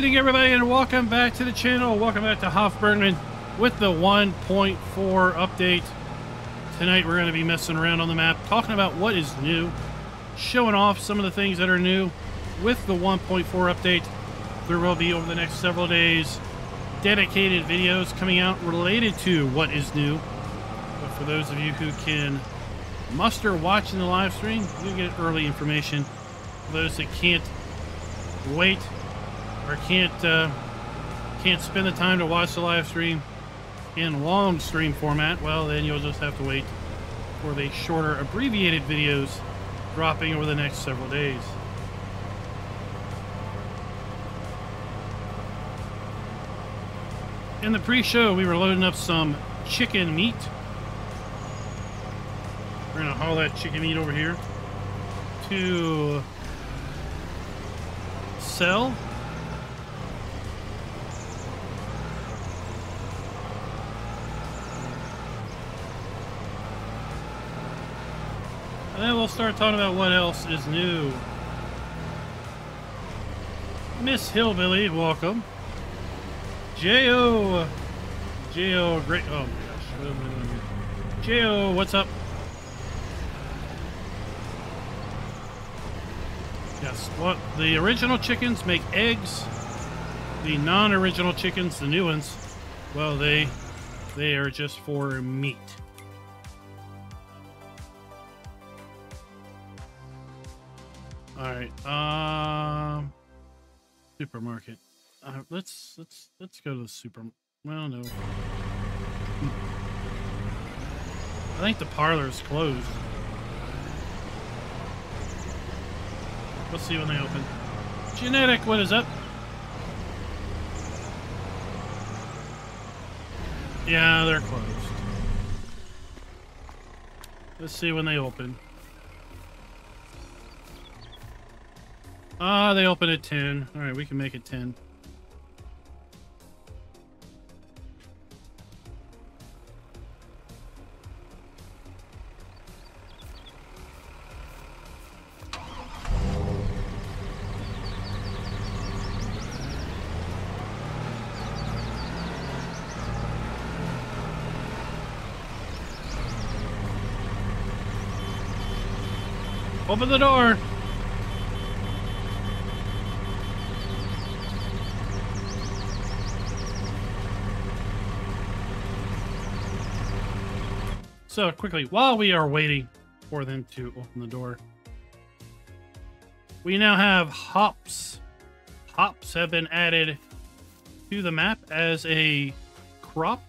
Evening, everybody, and welcome back to the channel. Welcome back to Hof Bergmann with the 1.4 update. Tonight, we're going to be messing around on the map, talking about what is new, showing off some of the things that are new with the 1.4 update. There will be, over the next several days, dedicated videos coming out related to what is new. But for those of you who can muster watching the live stream, you get early information. For those that can't wait or can't uh, can't spend the time to watch the live stream in long stream format, well, then you'll just have to wait for the shorter abbreviated videos dropping over the next several days. In the pre-show, we were loading up some chicken meat. We're gonna haul that chicken meat over here to sell then we'll start talking about what else is new. Miss Hillbilly, welcome. J.O. J.O. Great. Oh my gosh. J.O. What's up? Yes. What the original chickens make eggs. The non-original chickens, the new ones, well, they they are just for meat. All right. Um, supermarket. Uh, let's let's let's go to the super. Well, no. I think the parlor is closed. Let's see when they open. Genetic, what is up? Yeah, they're closed. Let's see when they open. Ah, they open at 10. Alright, we can make it 10. Open the door! So, quickly, while we are waiting for them to open the door, we now have hops. Hops have been added to the map as a crop.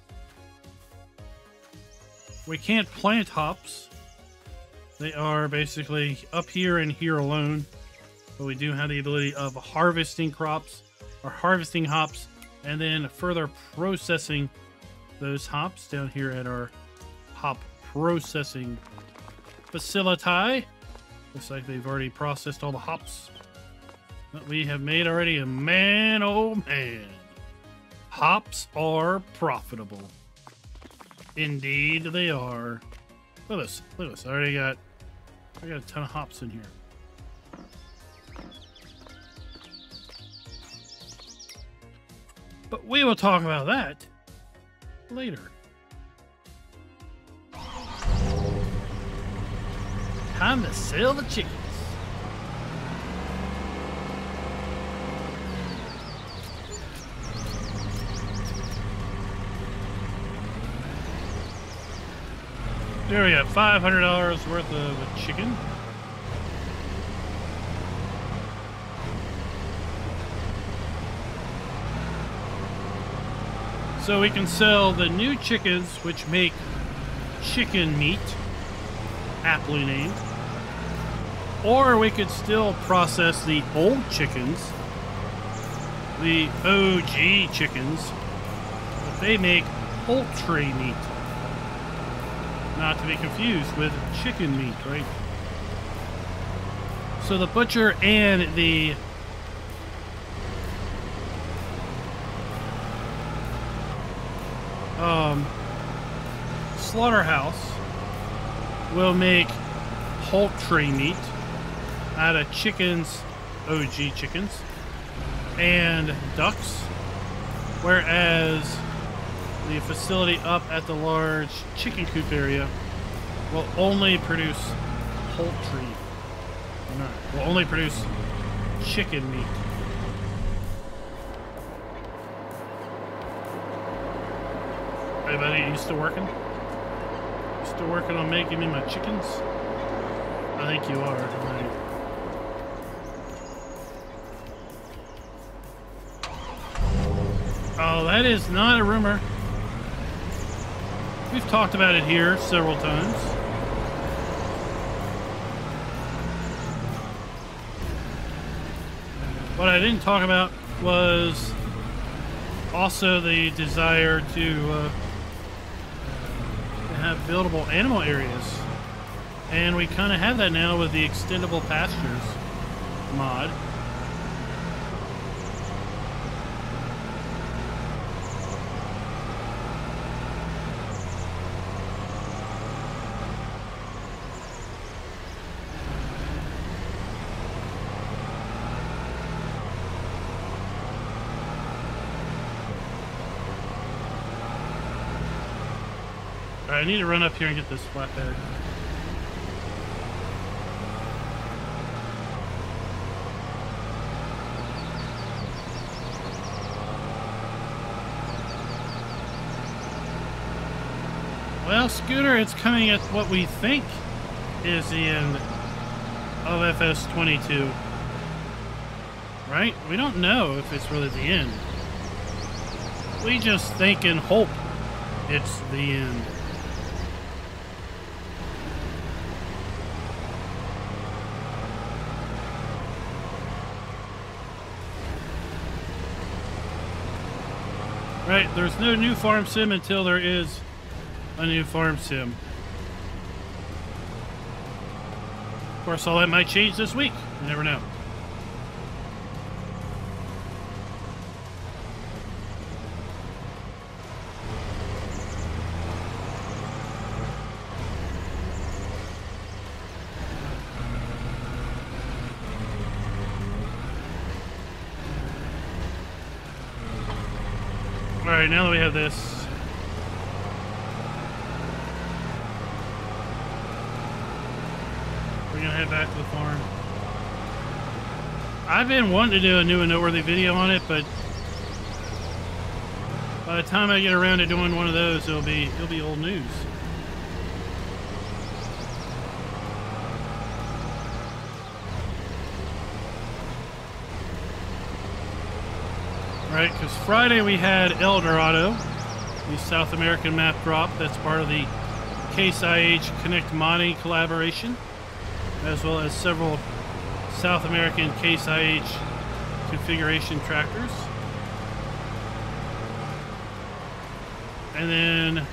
We can't plant hops. They are basically up here and here alone. But we do have the ability of harvesting crops or harvesting hops and then further processing those hops down here at our hop processing facility. Looks like they've already processed all the hops that we have made already. And man, oh man, hops are profitable. Indeed, they are. Look at this. Look at this. I already got, I got a ton of hops in here. But we will talk about that later. Time to sell the chickens. There we have $500 worth of chicken. So we can sell the new chickens, which make chicken meat, aptly named. Or we could still process the old chickens, the OG chickens, but they make poultry meat. Not to be confused with chicken meat, right? So the butcher and the um, slaughterhouse will make poultry meat out of chickens, OG chickens, and ducks, whereas the facility up at the large chicken coop area will only produce poultry. No, will only produce chicken meat. Anybody you still working? Still working on making me my chickens? I think you are. That is not a rumor. We've talked about it here several times. What I didn't talk about was also the desire to, uh, to have buildable animal areas. And we kind of have that now with the extendable pastures mod. I need to run up here and get this flatbed. Well, Scooter, it's coming at what we think is the end of FS22. Right? We don't know if it's really the end. We just think and hope it's the end. Right, there's no new farm sim until there is a new farm sim. Of course, all that might change this week. You never know. Alright, now that we have this. We're gonna head back to the farm. I've been wanting to do a new and noteworthy video on it, but by the time I get around to doing one of those, it'll be it'll be old news. Right? Because Friday we had El Dorado, the South American map drop. That's part of the Case IH Connect modding collaboration, as well as several South American Case IH configuration tractors. And then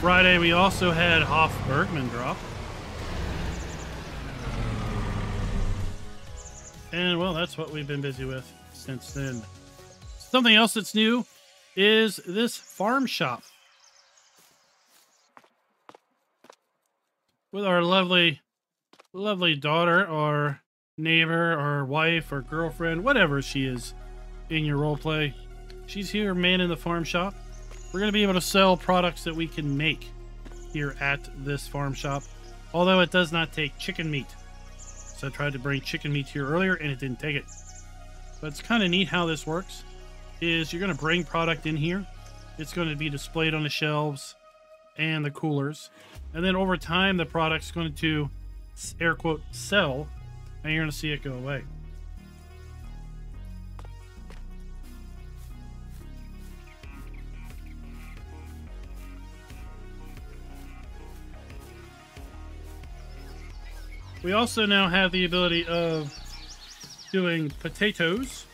Friday we also had Hof Bergmann drop. And well, that's what we've been busy with since then. Something else that's new is this farm shop. With our lovely, lovely daughter or neighbor or wife or girlfriend, whatever she is in your role play. She's here manning the farm shop. We're going to be able to sell products that we can make here at this farm shop. Although it does not take chicken meat. So I tried to bring chicken meat here earlier and it didn't take it. But it's kind of neat how this works is you're going to bring product in here. It's going to be displayed on the shelves and the coolers. And then over time, the product's going to, air quote, sell, and you're going to see it go away. We also now have the ability of doing potatoes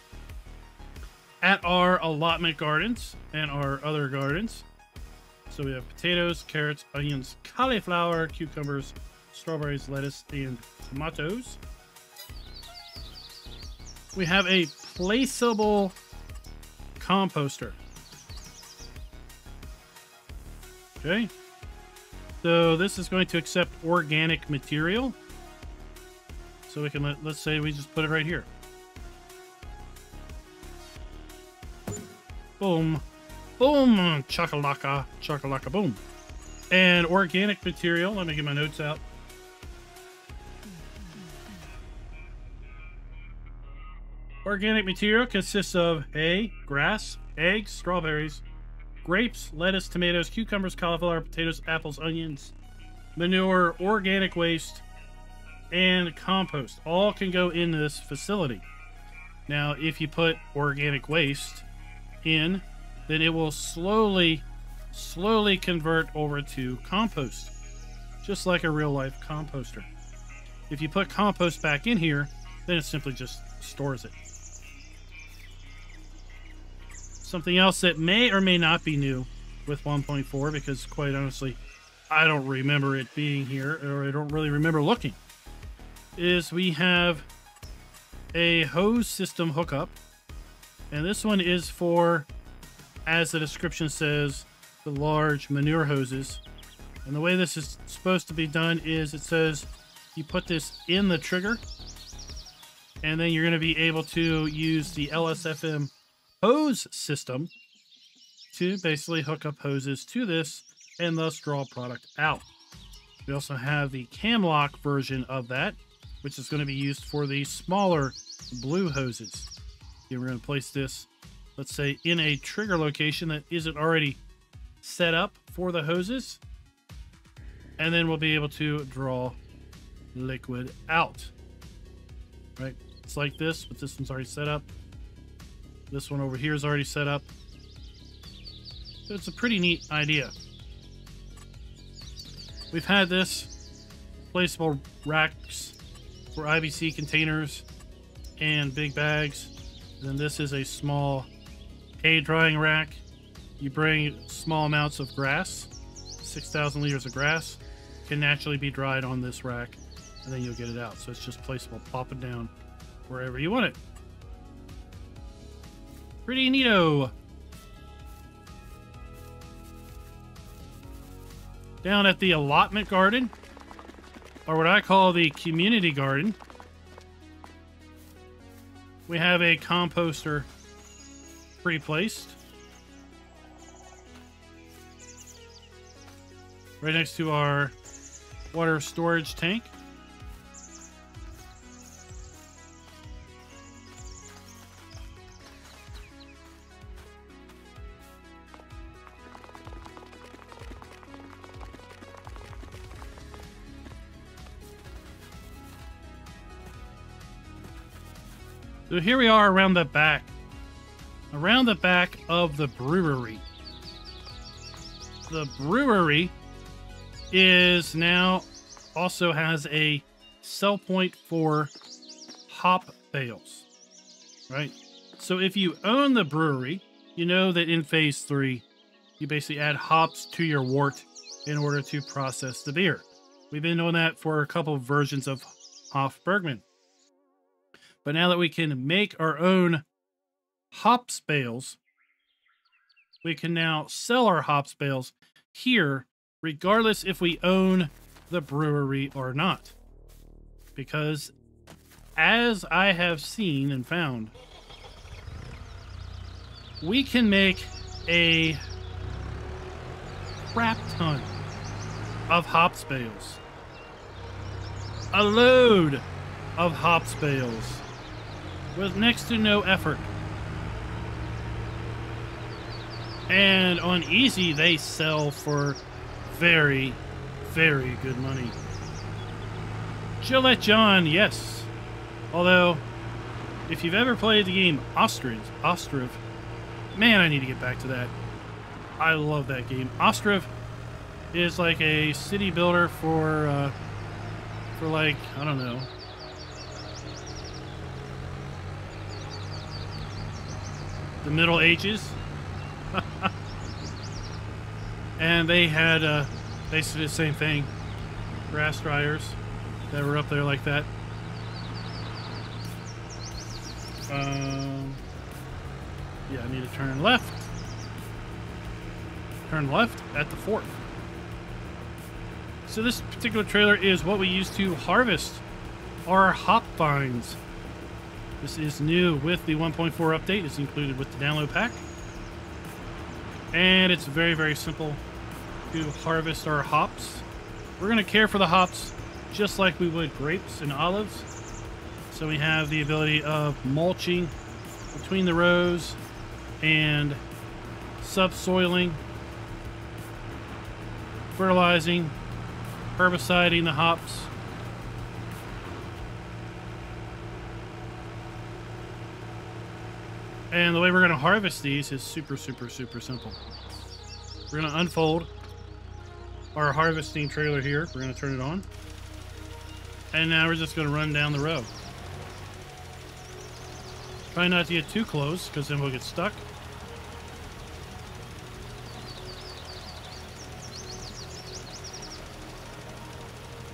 at our allotment gardens and our other gardens. So we have potatoes, carrots, onions, cauliflower, cucumbers, strawberries, lettuce, and tomatoes. We have a placeable composter. Okay. So this is going to accept organic material. So we can let, let's say we just put it right here. Boom. Boom. Chakalaka. Chakalaka boom. And organic material. Let me get my notes out. Organic material consists of hay, grass, eggs, strawberries, grapes, lettuce, tomatoes, cucumbers, cauliflower, potatoes, apples, onions, manure, organic waste, and compost. All can go in this facility. Now, if you put organic waste in, then it will slowly, slowly convert over to compost, just like a real life composter. If you put compost back in here, then it simply just stores it. Something else that may or may not be new with 1.4, because quite honestly, I don't remember it being here, or I don't really remember looking, is we have a hose system hookup. And this one is for, as the description says, the large manure hoses. And the way this is supposed to be done is it says you put this in the trigger, and then you're going to be able to use the LSFM hose system to basically hook up hoses to this and thus draw product out. We also have the Camlock version of that, which is going to be used for the smaller blue hoses. Okay, we're going to place this, let's say, in a trigger location that isn't already set up for the hoses. And then we'll be able to draw liquid out. Right? It's like this, but this one's already set up. This one over here is already set up. So it's a pretty neat idea. We've had this placeable racks for IBC containers and big bags. Then this is a small hay drying rack. You bring small amounts of grass, 6,000 liters of grass, can naturally be dried on this rack, and then you'll get it out. So it's just placeable, pop it down wherever you want it. Pretty neato. Down at the allotment garden, or what I call the community garden, we have a composter pre-placed. Right next to our water storage tank. So here we are around the back. Around the back of the brewery. The brewery is now also has a sell point for hop bales. Right? So if you own the brewery, you know that in phase three, you basically add hops to your wort in order to process the beer. We've been doing that for a couple of versions of Hof Bergmann. But now that we can make our own hops bales, we can now sell our hops bales here, regardless if we own the brewery or not. Because as I have seen and found, we can make a crap ton of hops bales. A load of hops bales with next to no effort. And on easy, they sell for very, very good money. Gillette John, yes. Although, if you've ever played the game Ostriv, Ostriv, man, I need to get back to that. I love that game. Ostriv is like a city builder for, uh, for like, I don't know, the Middle Ages. and they had uh, basically the same thing. Grass dryers that were up there like that. Um, yeah, I need to turn left. Turn left at the fort. So this particular trailer is what we use to harvest our hop vines. This is new with the 1.4 update. It's included with the download pack. And it's very, very simple to harvest our hops. We're going to care for the hops just like we would grapes and olives. So we have the ability of mulching between the rows and subsoiling, fertilizing, herbiciding the hops. And the way we're going to harvest these is super, super, super simple. We're going to unfold our harvesting trailer here. We're going to turn it on. And now we're just going to run down the road. Try not to get too close, because then we'll get stuck.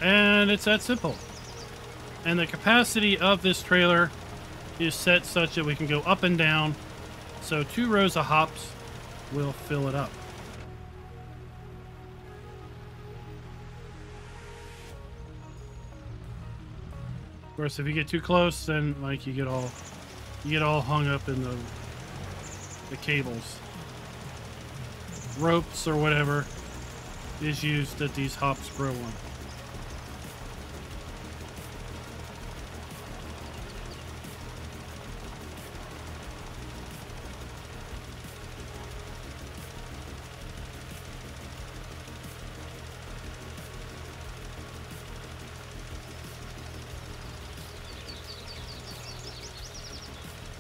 And it's that simple. And the capacity of this trailer is set such that we can go up and down. So two rows of hops will fill it up. Of course, if you get too close, then like you get all you get all hung up in the the cables. Ropes or whatever is used that these hops grow on.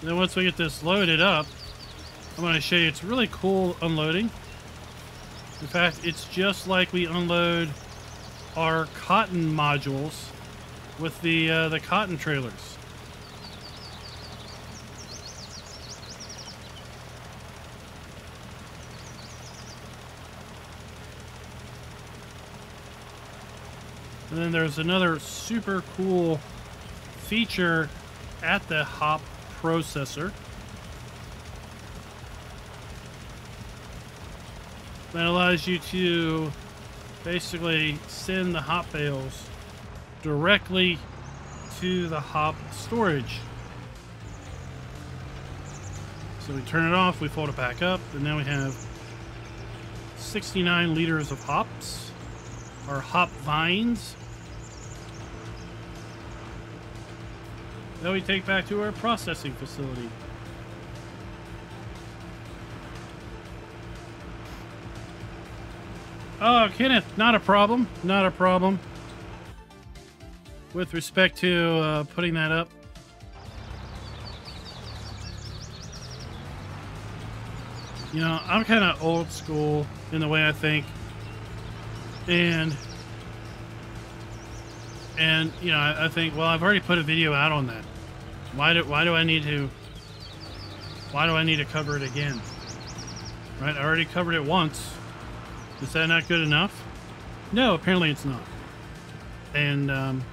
Then once we get this loaded up, I'm going to show you it's really cool unloading. In fact, it's just like we unload our cotton modules with the uh, the cotton trailers. And then there's another super cool feature at the hop processor. That allows you to basically send the hop bales directly to the hop storage. So we turn it off, we fold it back up, and now we have 69 liters of hops, our hop vines. That we take back to our processing facility. Oh, Kenneth, not a problem. Not a problem. With respect to uh, putting that up. You know, I'm kind of old school in the way I think. And and, you know, I, I, think, well, I've already put a video out on that. Why do, why do I need to, why do I need to cover it again? Right? I already covered it once. Is that not good enough? No, apparently it's not. And, um,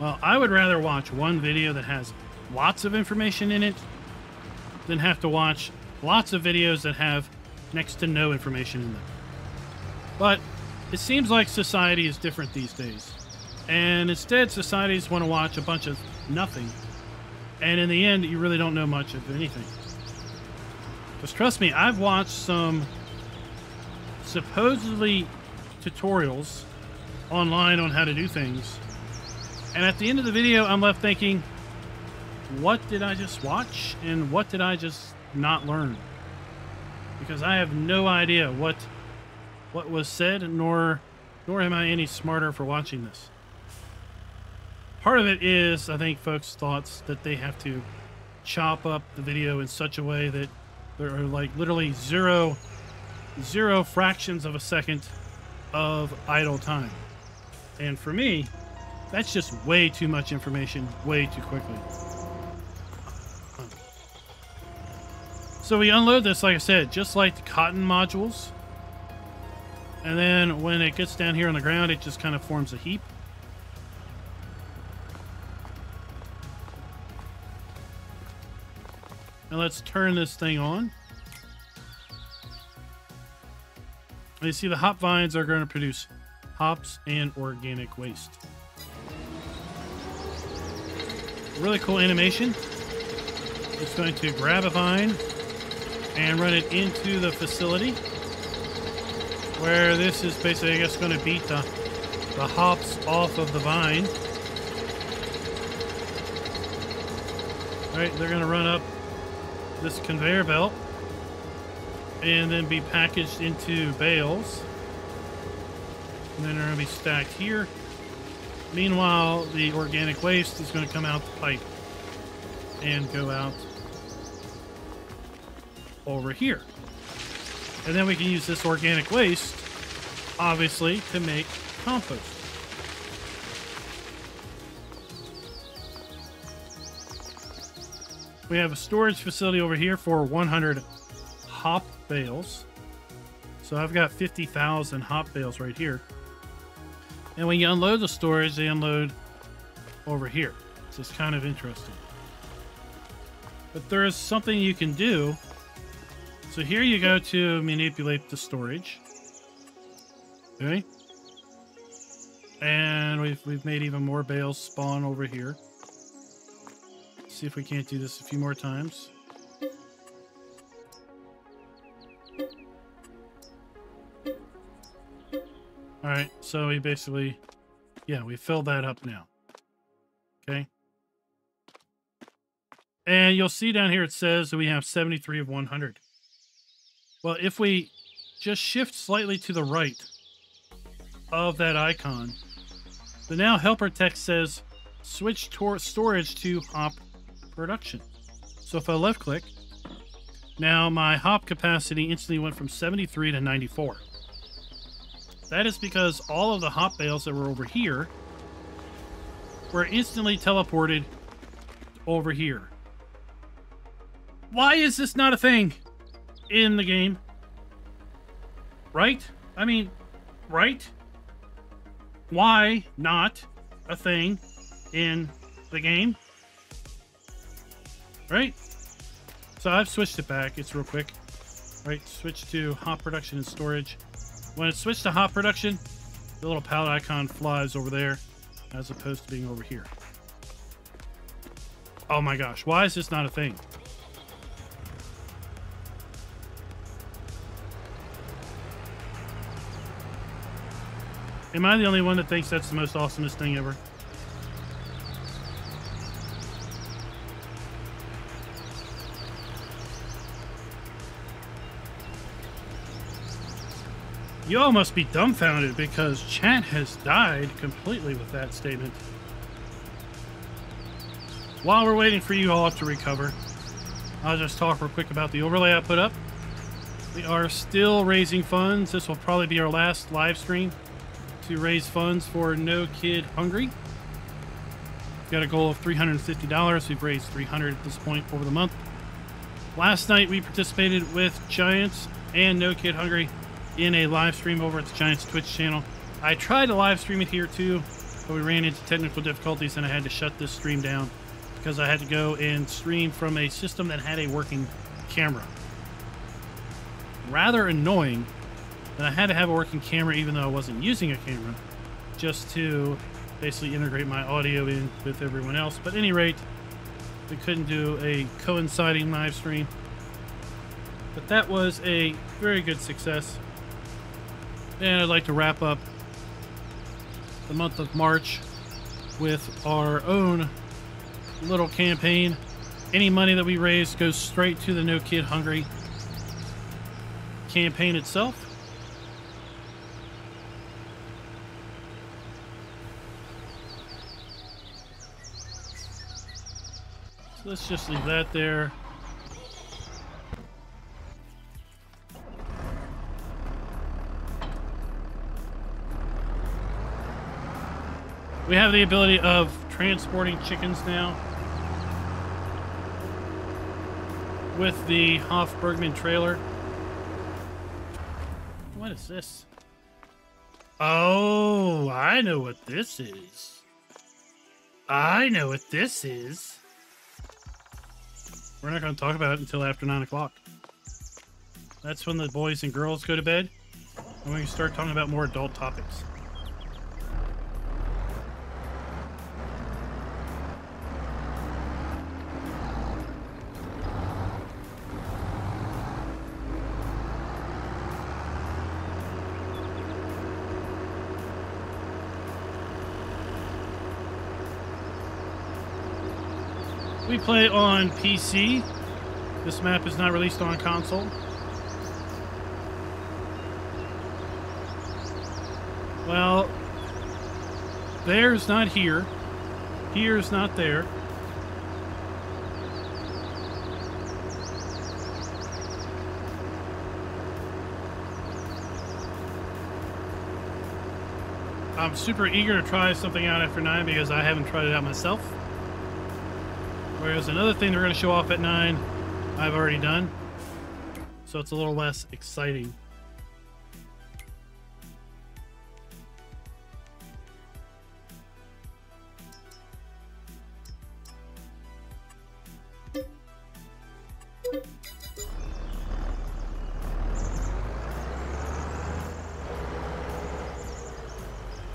well, I would rather watch one video that has lots of information in it than have to watch lots of videos that have next to no information in them. But it seems like society is different these days. And instead, societies want to watch a bunch of nothing. And in the end, you really don't know much of anything. Because trust me, I've watched some supposedly tutorials online on how to do things. And at the end of the video, I'm left thinking, what did I just watch? And what did I just not learn? Because I have no idea what what was said, nor nor am I any smarter for watching this. Part of it is, I think, folks' thoughts that they have to chop up the video in such a way that there are like literally zero, zero fractions of a second of idle time. And for me, that's just way too much information, way too quickly. So we unload this, like I said, just like the cotton modules. And then when it gets down here on the ground, it just kind of forms a heap. Now let's turn this thing on. you see the hop vines are going to produce hops and organic waste. Really cool animation. It's going to grab a vine, and run it into the facility where this is basically, I guess, going to beat the, the hops off of the vine. All right, they're going to run up this conveyor belt and then be packaged into bales. And then they're going to be stacked here. Meanwhile, the organic waste is going to come out the pipe and go out over here. And then we can use this organic waste, obviously, to make compost. We have a storage facility over here for 100 hop bales. So I've got 50,000 hop bales right here. And when you unload the storage, they unload over here. So it's kind of interesting. But there is something you can do. So here you go to manipulate the storage. Okay. And we've, we've made even more bales spawn over here. See if we can't do this a few more times. Alright, so we basically, yeah, we filled that up now. Okay. And you'll see down here it says that we have 73 of 100. Well, if we just shift slightly to the right of that icon, the now helper text says switch storage to hop production. So if I left click, now my hop capacity instantly went from 73 to 94. That is because all of the hop bales that were over here were instantly teleported over here. Why is this not a thing in the game? Right? I mean, right? Why not a thing in the game? Right? So I've switched it back. It's real quick. Right, switch to hop production and storage. When it's switched to hop production, the little pallet icon flies over there as opposed to being over here. Oh my gosh, why is this not a thing? Am I the only one that thinks that's the most awesomest thing ever? You all must be dumbfounded because chat has died completely with that statement. While we're waiting for you all to recover, I'll just talk real quick about the overlay I put up. We are still raising funds. This will probably be our last live stream to raise funds for No Kid Hungry. Got a goal of $350. We've raised 300 at this point over the month. Last night we participated with Giants and No Kid Hungry in a live stream over at the Giants Twitch channel. I tried to live stream it here too, but we ran into technical difficulties and I had to shut this stream down because I had to go and stream from a system that had a working camera. Rather annoying that I had to have a working camera even though I wasn't using a camera just to basically integrate my audio in with everyone else. But any rate, we couldn't do a coinciding live stream. But that was a very good success. And I'd like to wrap up the month of March with our own little campaign. Any money that we raise goes straight to the No Kid Hungry campaign itself. Let's just leave that there. We have the ability of transporting chickens now. With the Hof-Bergmann trailer. What is this? Oh, I know what this is. I know what this is. We're not going to talk about it until after 9 o'clock. That's when the boys and girls go to bed. And we can start talking about more adult topics. Play on PC. This map is not released on console. Well, there's not here. Here's not there. I'm super eager to try something out after 9 because I haven't tried it out myself. Whereas another thing they're going to show off at 9, I've already done. So it's a little less exciting.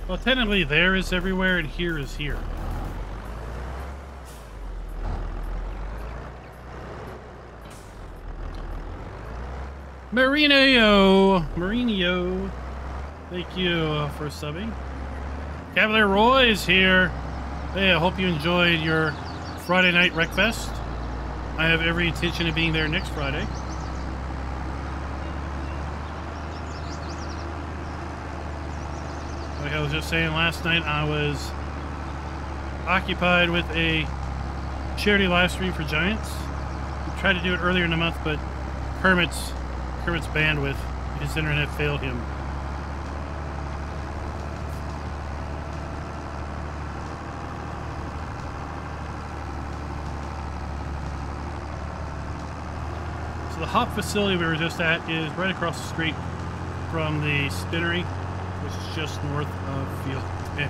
Well, technically there is everywhere and here is here. Marino, Marino, thank you uh, for subbing. Cavalier Roy is here. Hey, I hope you enjoyed your Friday night Wreckfest. I have every intention of being there next Friday. Like I was just saying last night, I was occupied with a charity live stream for Giants. We tried to do it earlier in the month, but Kermit's Kermit's bandwidth, his internet failed him. So the hop facility we were just at is right across the street from the spinnery, which is just north of Field 10.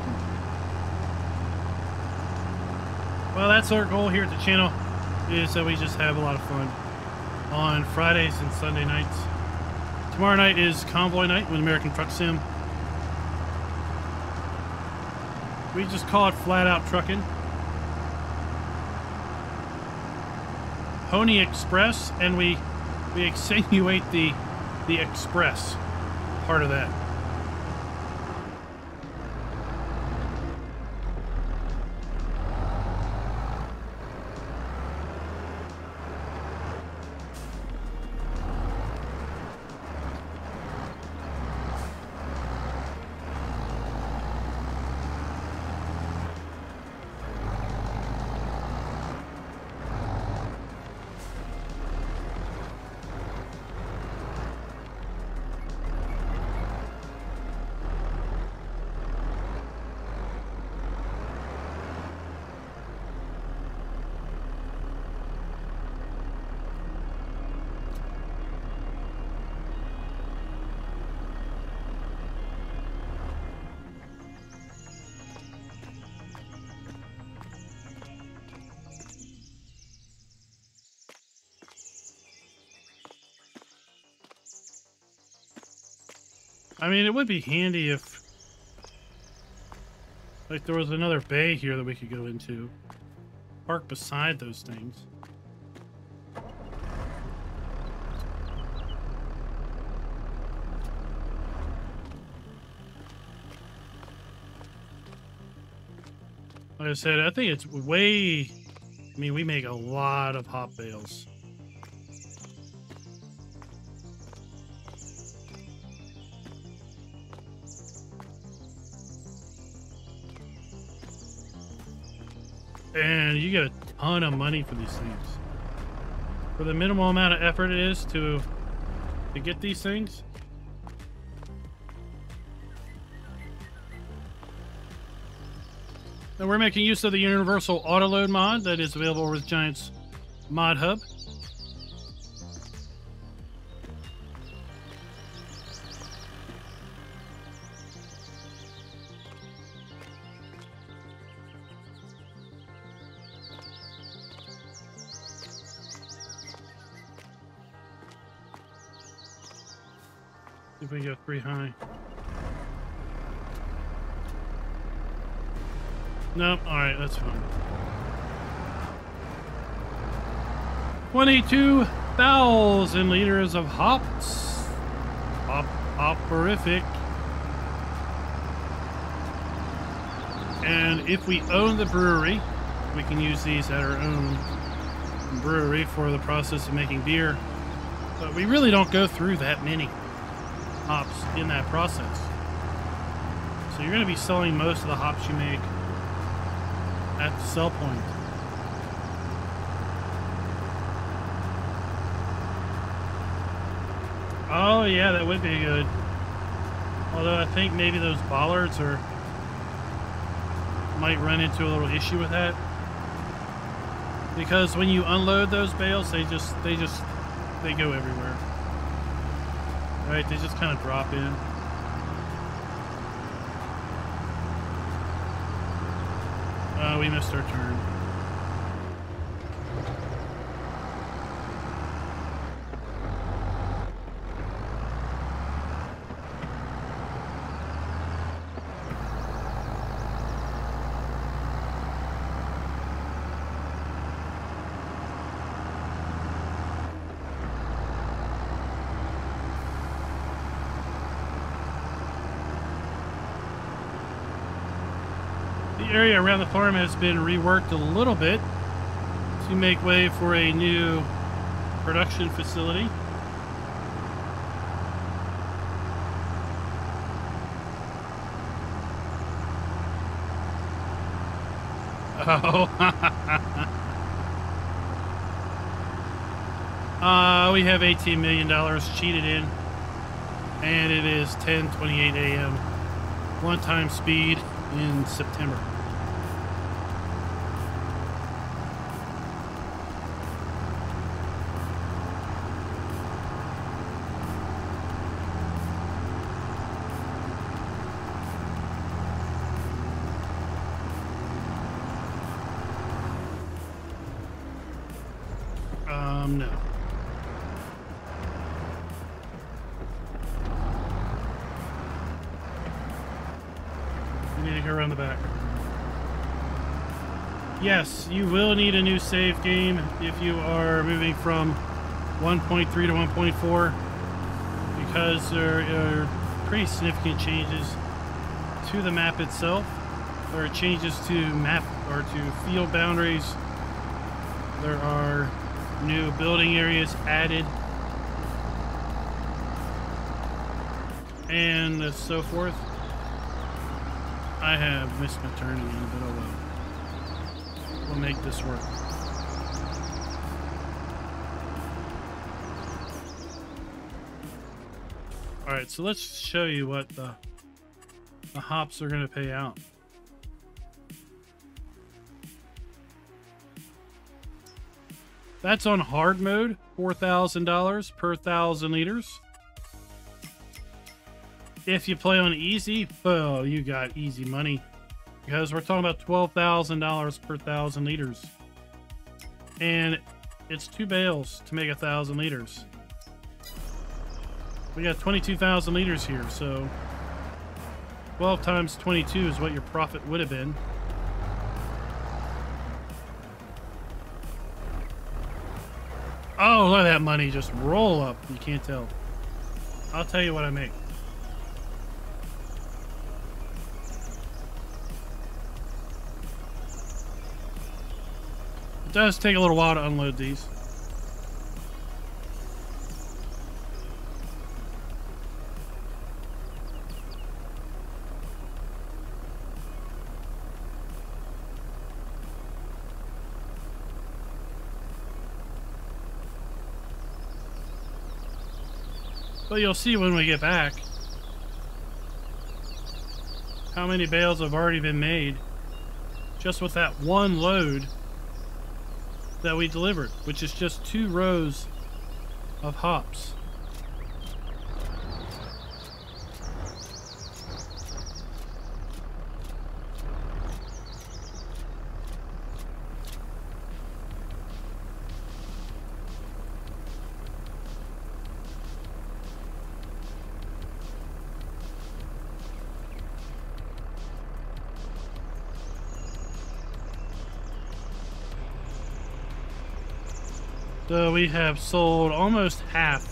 Well, that's our goal here at the channel, is that we just have a lot of fun on Fridays and Sunday nights. Tomorrow night is Convoy Night with American Truck Sim. We just call it flat out trucking. Pony Express, and we we accentuate the the express part of that. I mean, it would be handy if, like, there was another bay here that we could go into. Park beside those things. Like I said, I think it's way... I mean, we make a lot of hop bales. And you get a ton of money for these things. For the minimal amount of effort it is to to get these things. And we're making use of the universal autoload mod that is available with Giants Mod Hub. 22,000 liters of hops. Hop. And if we own the brewery, we can use these at our own brewery for the process of making beer. But we really don't go through that many hops in that process. So you're going to be selling most of the hops you make at the sell point. Oh yeah, that would be good. Although I think maybe those bollards are might run into a little issue with that. Because when you unload those bales, they just they just they go everywhere. Right? They just kind of drop in. Uh, we missed our turn. Area around the farm has been reworked a little bit to make way for a new production facility. Oh. uh, we have $18 million cheated in. And it is 10.28 a.m. One time speed in September. Um, no. We need to go around the back. Yes, you will need a new save game if you are moving from 1.3 to 1.4 because there are pretty significant changes to the map itself. There are changes to map or to field boundaries. There are new building areas added and so forth. I have missed my turn again, but oh well. We'll make this work. Alright, so let's show you what the, the hops are going to pay out. That's on hard mode, $4,000 per thousand liters. If you play on easy, well, you got easy money. Because we're talking about $12,000 per thousand liters. And it's two bales to make a thousand liters. We got 22,000 liters here, so 12 times 22 is what your profit would have been. Oh, look at that money just roll up. You can't tell. I'll tell you what I make. Does take a little while to unload these. But you'll see when we get back how many bales have already been made just with that one load that we delivered, which is just two rows of hops. we have sold almost half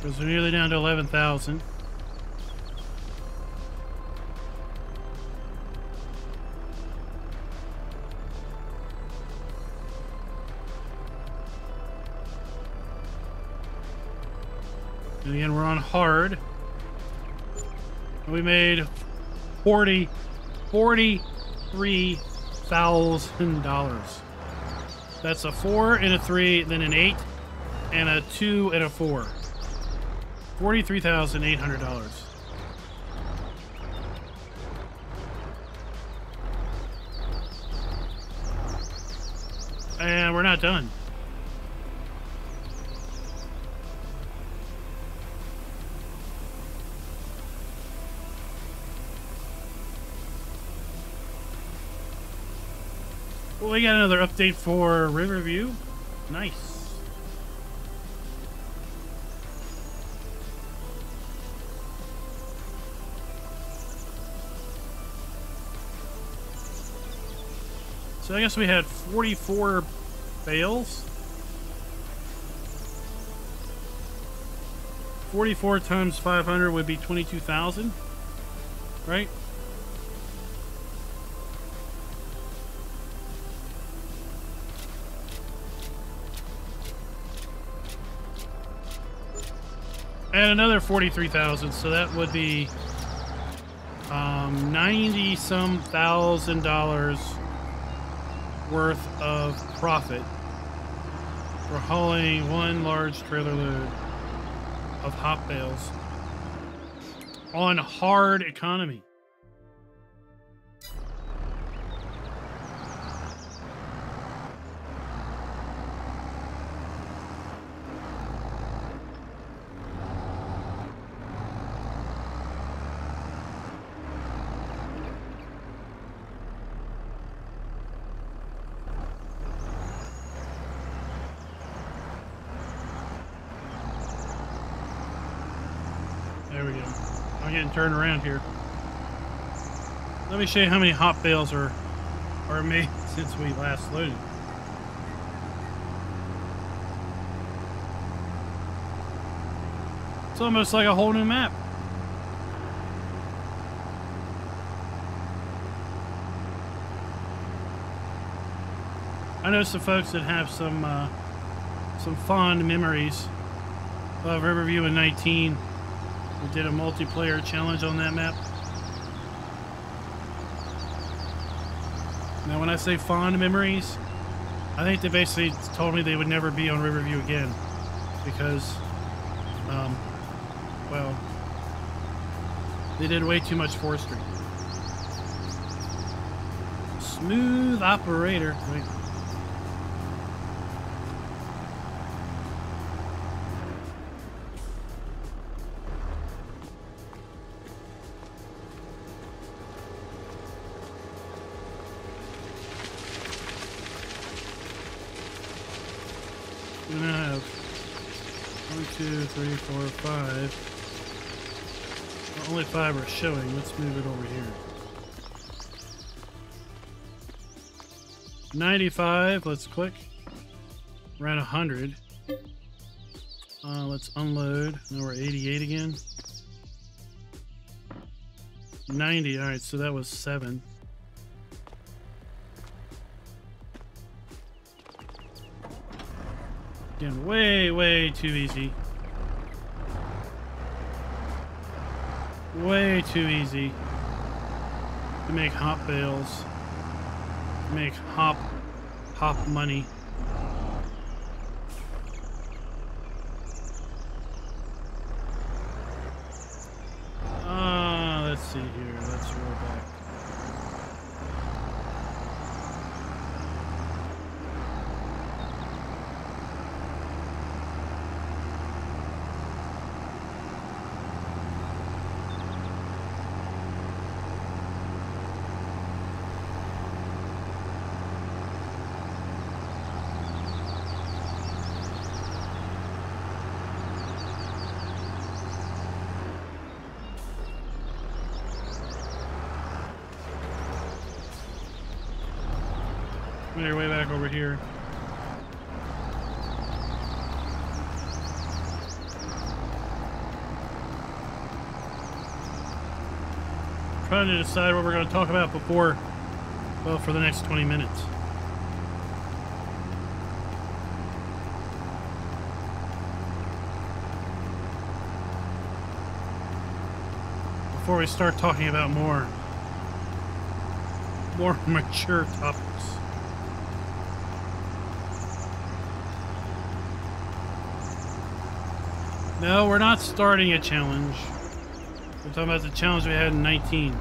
Because we're nearly down to 11,000. And again, we're on hard. We made 40, 40 $43,000. That's a four and a three, then an eight, and a two and a four. $43,800. And we're not done. We got another update for Riverview. Nice. So I guess we had 44 bales. 44 times 500 would be 22,000, right? And another 43,000, so that would be um, 90 some thousand dollars worth of profit for hauling one large trailer load of hop bales on hard economy. There we go. Turned around here. Let me show you how many hop bales are are made since we last loaded. It's almost like a whole new map. I know some folks that have some uh, some fond memories of Riverview in 19. We did a multiplayer challenge on that map. Now, when I say fond memories, I think they basically told me they would never be on Riverview again because, um, well, they did way too much forestry. Smooth operator. Wait. Three, four, five. Well, only five are showing. Let's move it over here. 95, let's click. We're at 100. Uh, let's unload. Now we're 88 again. 90, alright, so that was 7. Again, way, way too easy. Way too easy to make hop bales. Make hop, hop money. Ah, let's see here. Let's roll back. Make your way back over here. Trying to decide what we're going to talk about before, well, for the next 20 minutes. before we start talking about more more mature topics. No, we're not starting a challenge. We're talking about the challenge we had in 19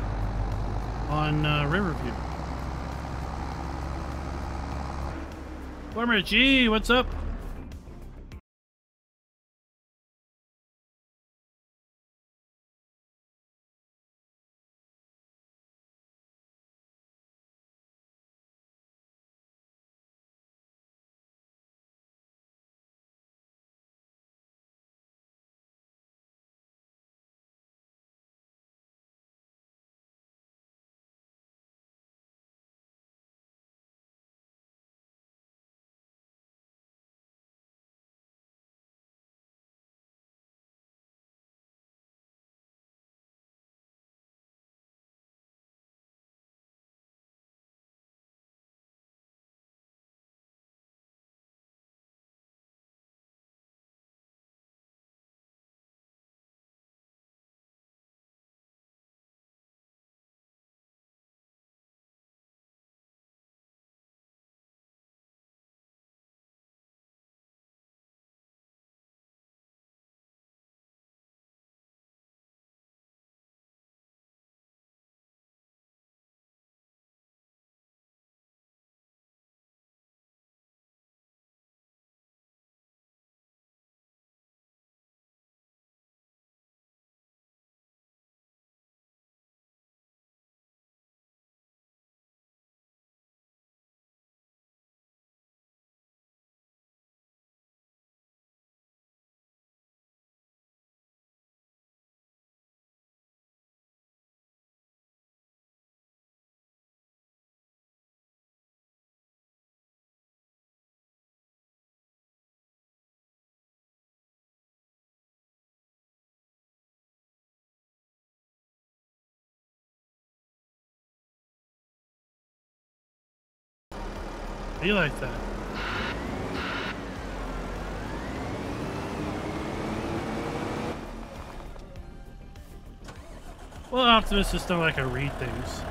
on uh, Riverview. Farmer G, what's up? Be like that. Well, Optimus just don't like to read things.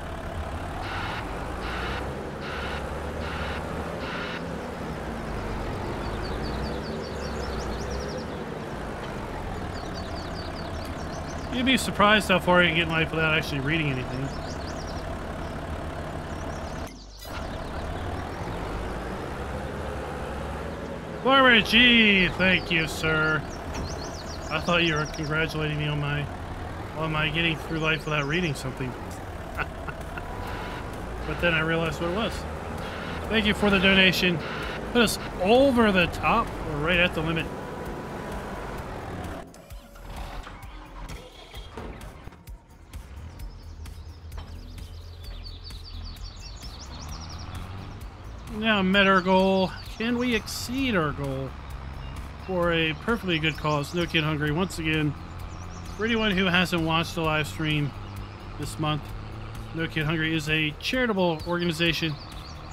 You'd be surprised how far you can get in life without actually reading anything. Farmer G, thank you, sir. I thought you were congratulating me on my on my getting through life without reading something. but then I realized what it was. Thank you for the donation. Put us over the top, or right at the limit. Now met our goal. Can we exceed our goal for a perfectly good cause? No Kid Hungry, once again, for anyone who hasn't watched the live stream this month, No Kid Hungry is a charitable organization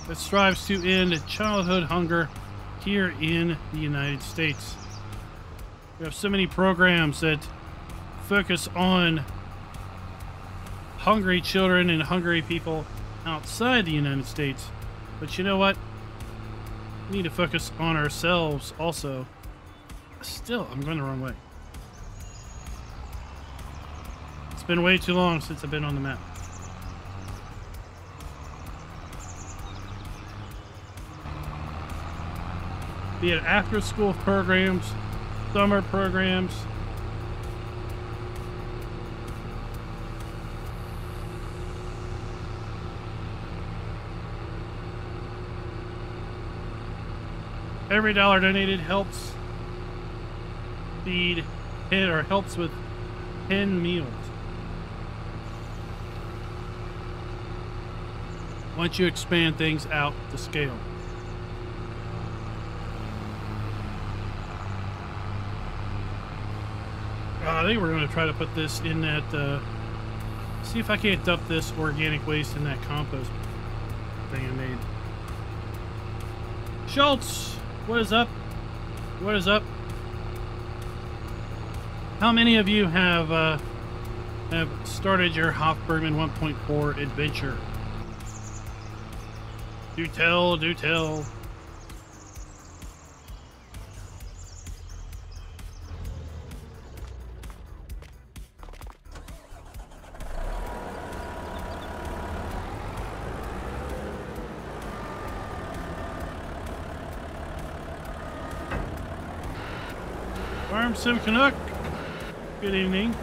that strives to end childhood hunger here in the United States. We have so many programs that focus on hungry children and hungry people outside the United States. But you know what? Need to focus on ourselves also. Still, I'm going the wrong way. It's been way too long since I've been on the map. Be it after school programs, summer programs, Every dollar donated helps feed or helps with 10 meals. Once you expand things out to scale. Uh, I think we're going to try to put this in that, uh, see if I can't dump this organic waste in that compost thing I made. Schultz! What is up? What is up? How many of you have uh, have started your Hof Bergmann 1.4 adventure. Do tell, do tell. Sim Canuck. Good evening.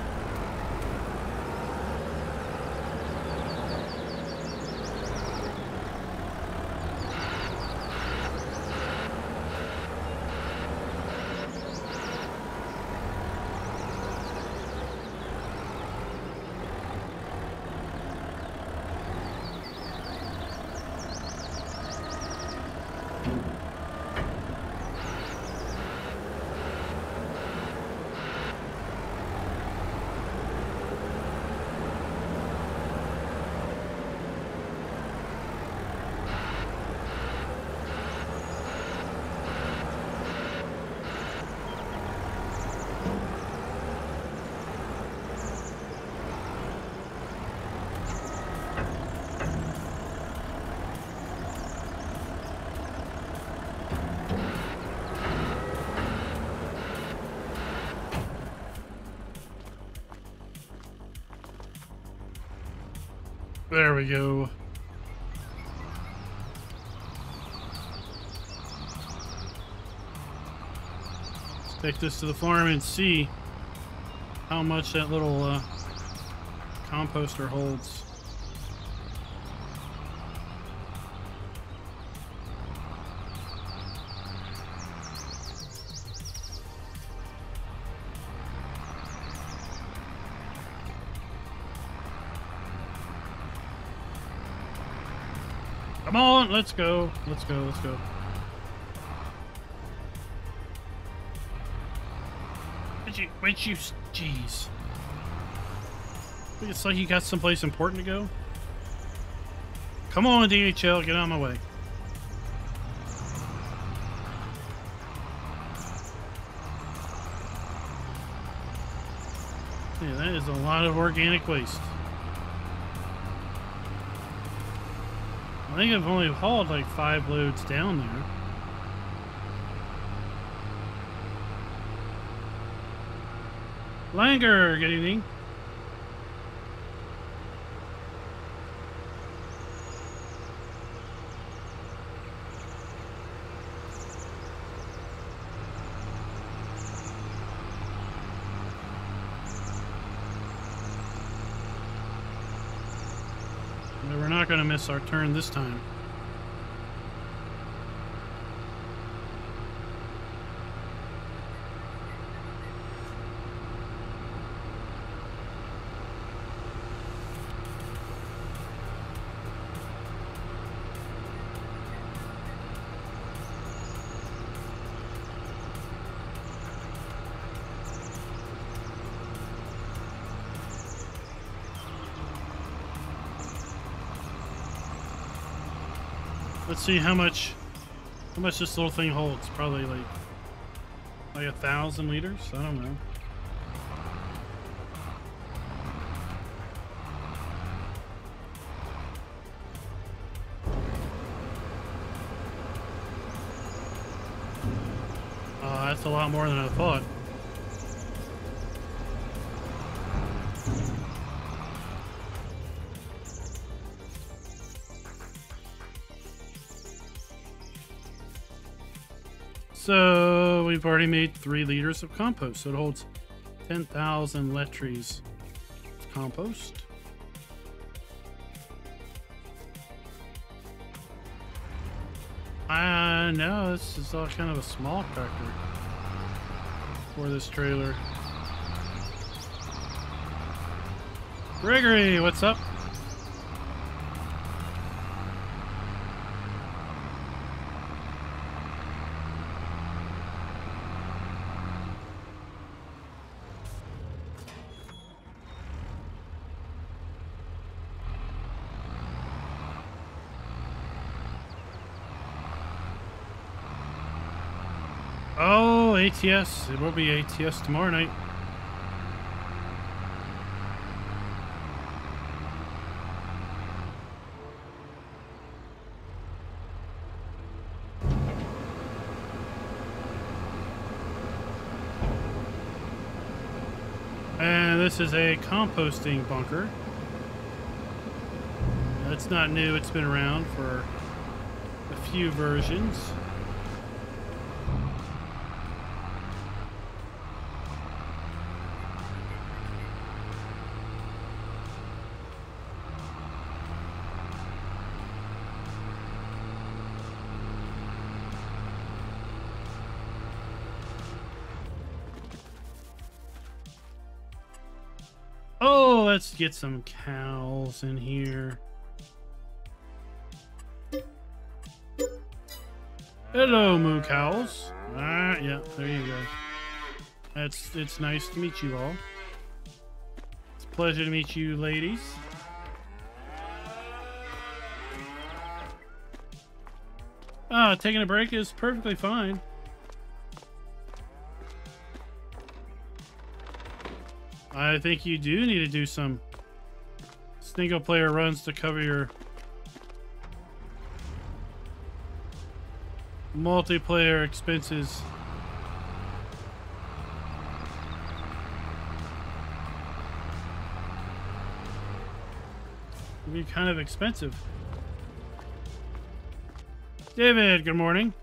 There we go. Let's take this to the farm and see how much that little uh, composter holds. Let's go. Let's go, let's go. Would you, would you, jeez. It's like you got someplace important to go. Come on, DHL, get out of my way. Yeah, that is a lot of organic waste. Think I've only hauled like five loads down there. Langer, good evening. we're not going to miss our turn this time. Let's see how much how much this little thing holds. Probably like like a thousand liters. I don't know. Uh, that's a lot more than I thought. We've already made three liters of compost. So it holds 10,000 letries compost. Uh, no, this is all kind of a small tractor for this trailer. Gregory, what's up? ATS. It will be ATS tomorrow night. And this is a composting bunker. That's not new. It's been around for a few versions. Get some cows in here. Hello, moo cows. Ah, yeah, there you go. That's it's nice to meet you all. It's a pleasure to meet you, ladies. Ah, taking a break is perfectly fine. I think you do need to do some single player runs to cover your multiplayer expenses. It'd be kind of expensive. David, good morning.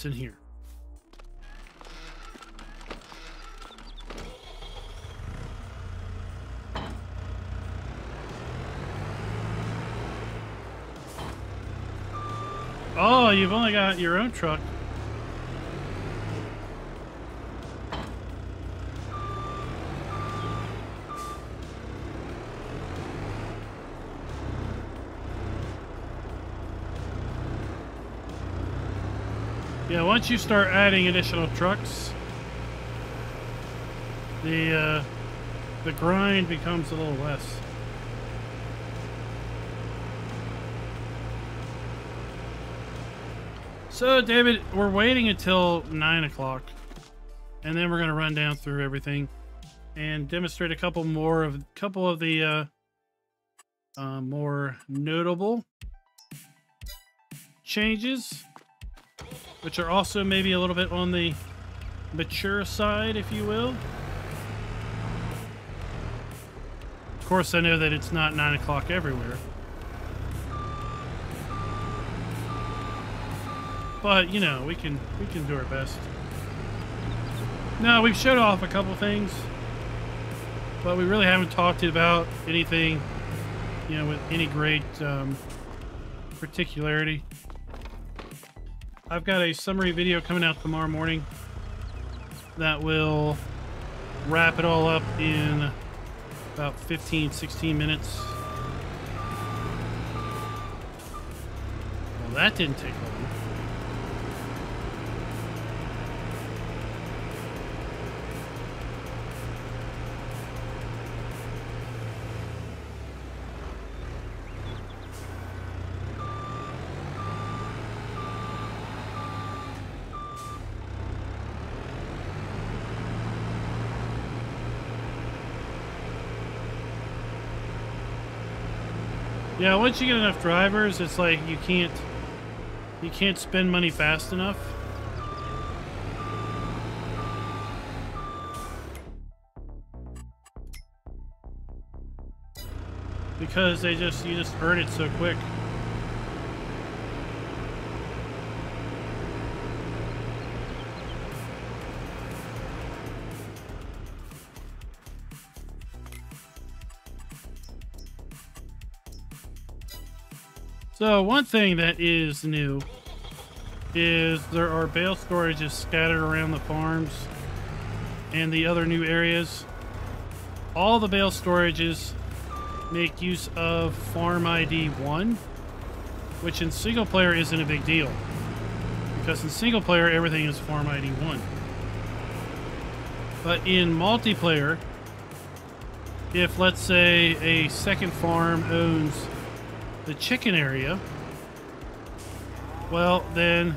Oh, in here. Oh, you've only got your own truck. Yeah, once you start adding additional trucks, the uh, the grind becomes a little less. So, David, we're waiting until 9 o'clock, and then we're going to run down through everything and demonstrate a couple more of couple of the uh, uh, more notable changes which are also maybe a little bit on the mature side, if you will. Of course, I know that it's not 9 o'clock everywhere. But, you know, we can we can do our best. Now, we've showed off a couple things, but we really haven't talked about anything, you know, with any great um, particularity. I've got a summary video coming out tomorrow morning that will wrap it all up in about 15, 16 minutes. Well, that didn't take long. Yeah, once you get enough drivers, it's like you can't you can't spend money fast enough. Because they just you just earn it so quick. So one thing that is new is there are bale storages scattered around the farms and the other new areas. All the bale storages make use of Farm ID 1, which in single player isn't a big deal. Because in single player, everything is Farm ID 1. But in multiplayer, if let's say a second farm owns the chicken area, well, then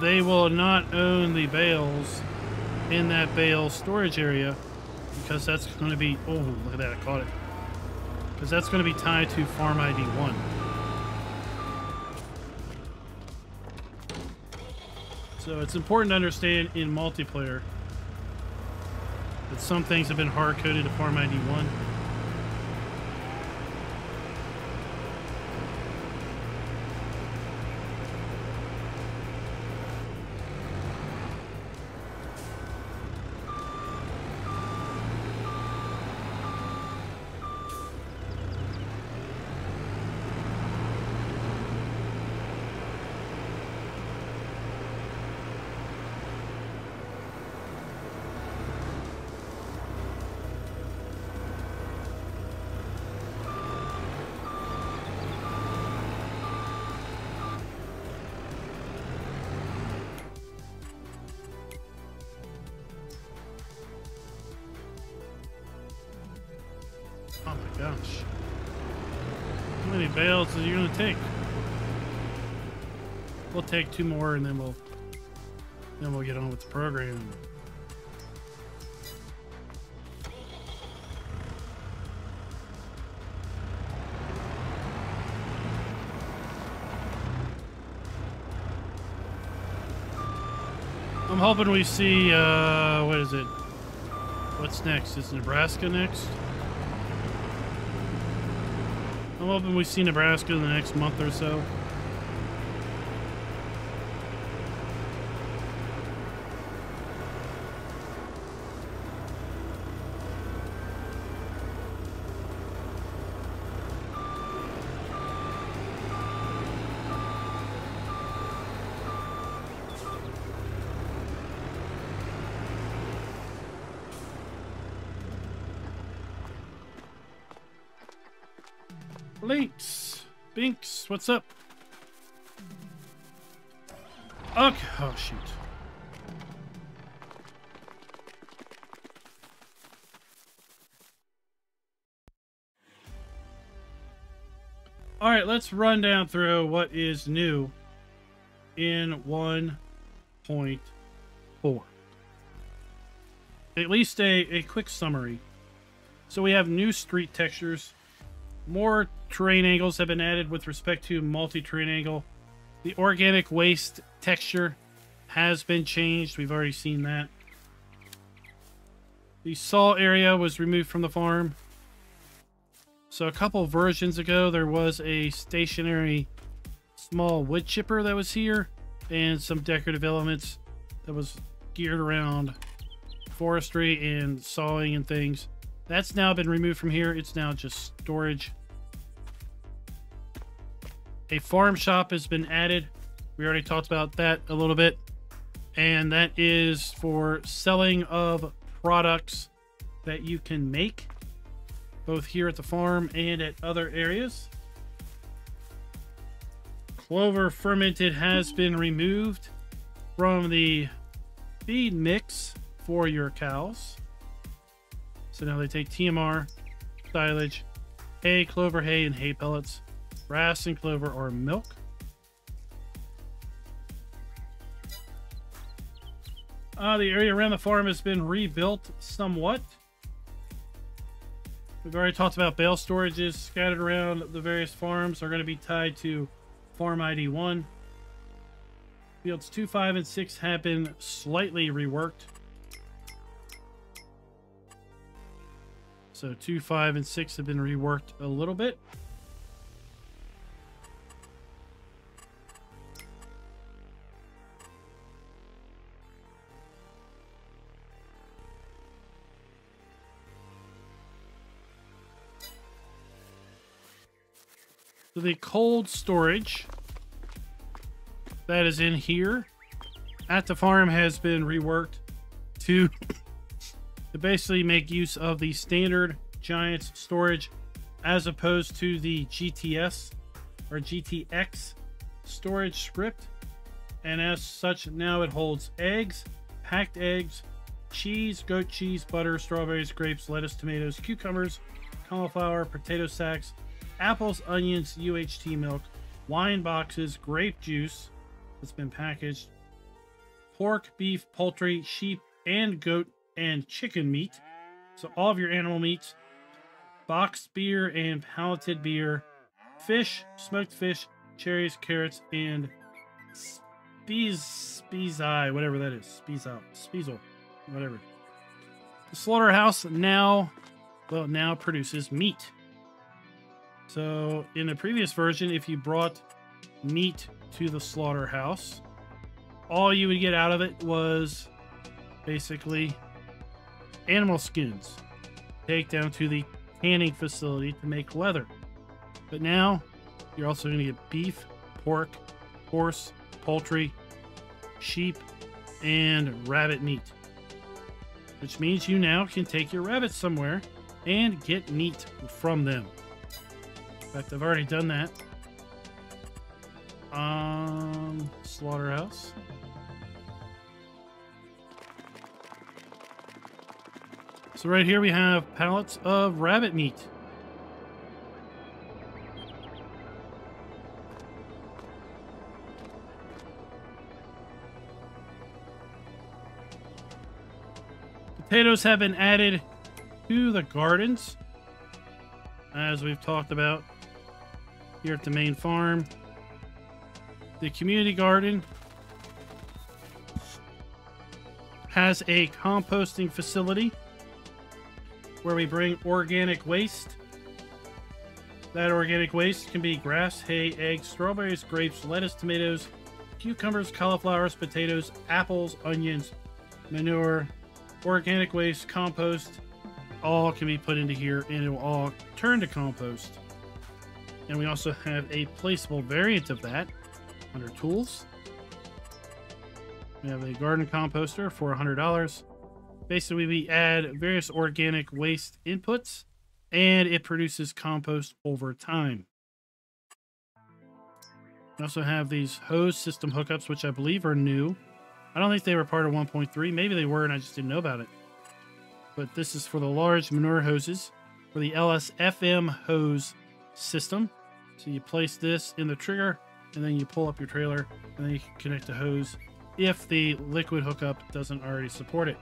they will not own the bales in that bale storage area because that's going to be, oh, look at that, I caught it. Because that's going to be tied to Farm ID 1. So it's important to understand in multiplayer that some things have been hard-coded to Farm ID 1. Gosh. How many bales are you gonna take? We'll take two more and then we'll then we'll get on with the program. I'm hoping we see uh what is it? What's next? Is Nebraska next? I'm hoping we see Nebraska in the next month or so. What's up? Okay. Oh, shoot. All right, let's run down through what is new in 1.4. At least a, a quick summary. So we have new street textures, more terrain angles have been added with respect to multi-terrain angle. The organic waste texture has been changed. We've already seen that. The saw area was removed from the farm. So a couple versions ago, there was a stationary small wood chipper that was here and some decorative elements that was geared around forestry and sawing and things. That's now been removed from here. It's now just storage. A farm shop has been added. We already talked about that a little bit. And that is for selling of products that you can make both here at the farm and at other areas. Clover fermented has been removed from the feed mix for your cows. Now they take TMR, silage, hay, clover hay, and hay pellets, grass and clover, or milk. Uh, the area around the farm has been rebuilt somewhat. We've already talked about bale storages scattered around the various farms are going to be tied to Farm ID 1. Fields 2, 5, and 6 have been slightly reworked. So 2, 5, and 6 have been reworked a little bit. So the cold storage that is in here at the farm has been reworked to, to basically make use of the standard Giants storage as opposed to the GTS or GTX storage script. And as such, now it holds eggs, packed eggs, cheese, goat cheese, butter, strawberries, grapes, lettuce, tomatoes, cucumbers, cauliflower, potato sacks, apples, onions, UHT milk, wine boxes, grape juice that's been packaged, pork, beef, poultry, sheep, and goat and chicken meat. So all of your animal meats, boxed beer and palleted beer, fish, smoked fish, cherries, carrots, and speez, speezi, whatever that is. Speezel, speezel, whatever. The slaughterhouse now, well, now produces meat. So in the previous version, if you brought meat to the slaughterhouse, all you would get out of it was basically animal skins. Take down to the tanning facility to make leather. But now you're also going to get beef, pork, horse, poultry, sheep, and rabbit meat. Which means you now can take your rabbits somewhere and get meat from them. In fact, I've already done that. Um, slaughterhouse. So right here we have pallets of rabbit meat. Potatoes have been added to the gardens, as we've talked about here at the main farm. The community garden has a composting facility where we bring organic waste. That organic waste can be grass, hay, eggs, strawberries, grapes, lettuce, tomatoes, cucumbers, cauliflowers, potatoes, apples, onions, manure, organic waste, compost, all can be put into here and it will all turn to compost. And we also have a placeable variant of that under tools. We have a garden composter for $100. Basically, we add various organic waste inputs and it produces compost over time. We also have these hose system hookups, which I believe are new. I don't think they were part of 1.3. Maybe they were and I just didn't know about it. But this is for the large manure hoses for the LSFM hose system. So you place this in the trigger and then you pull up your trailer and then you can connect the hose if the liquid hookup doesn't already support it.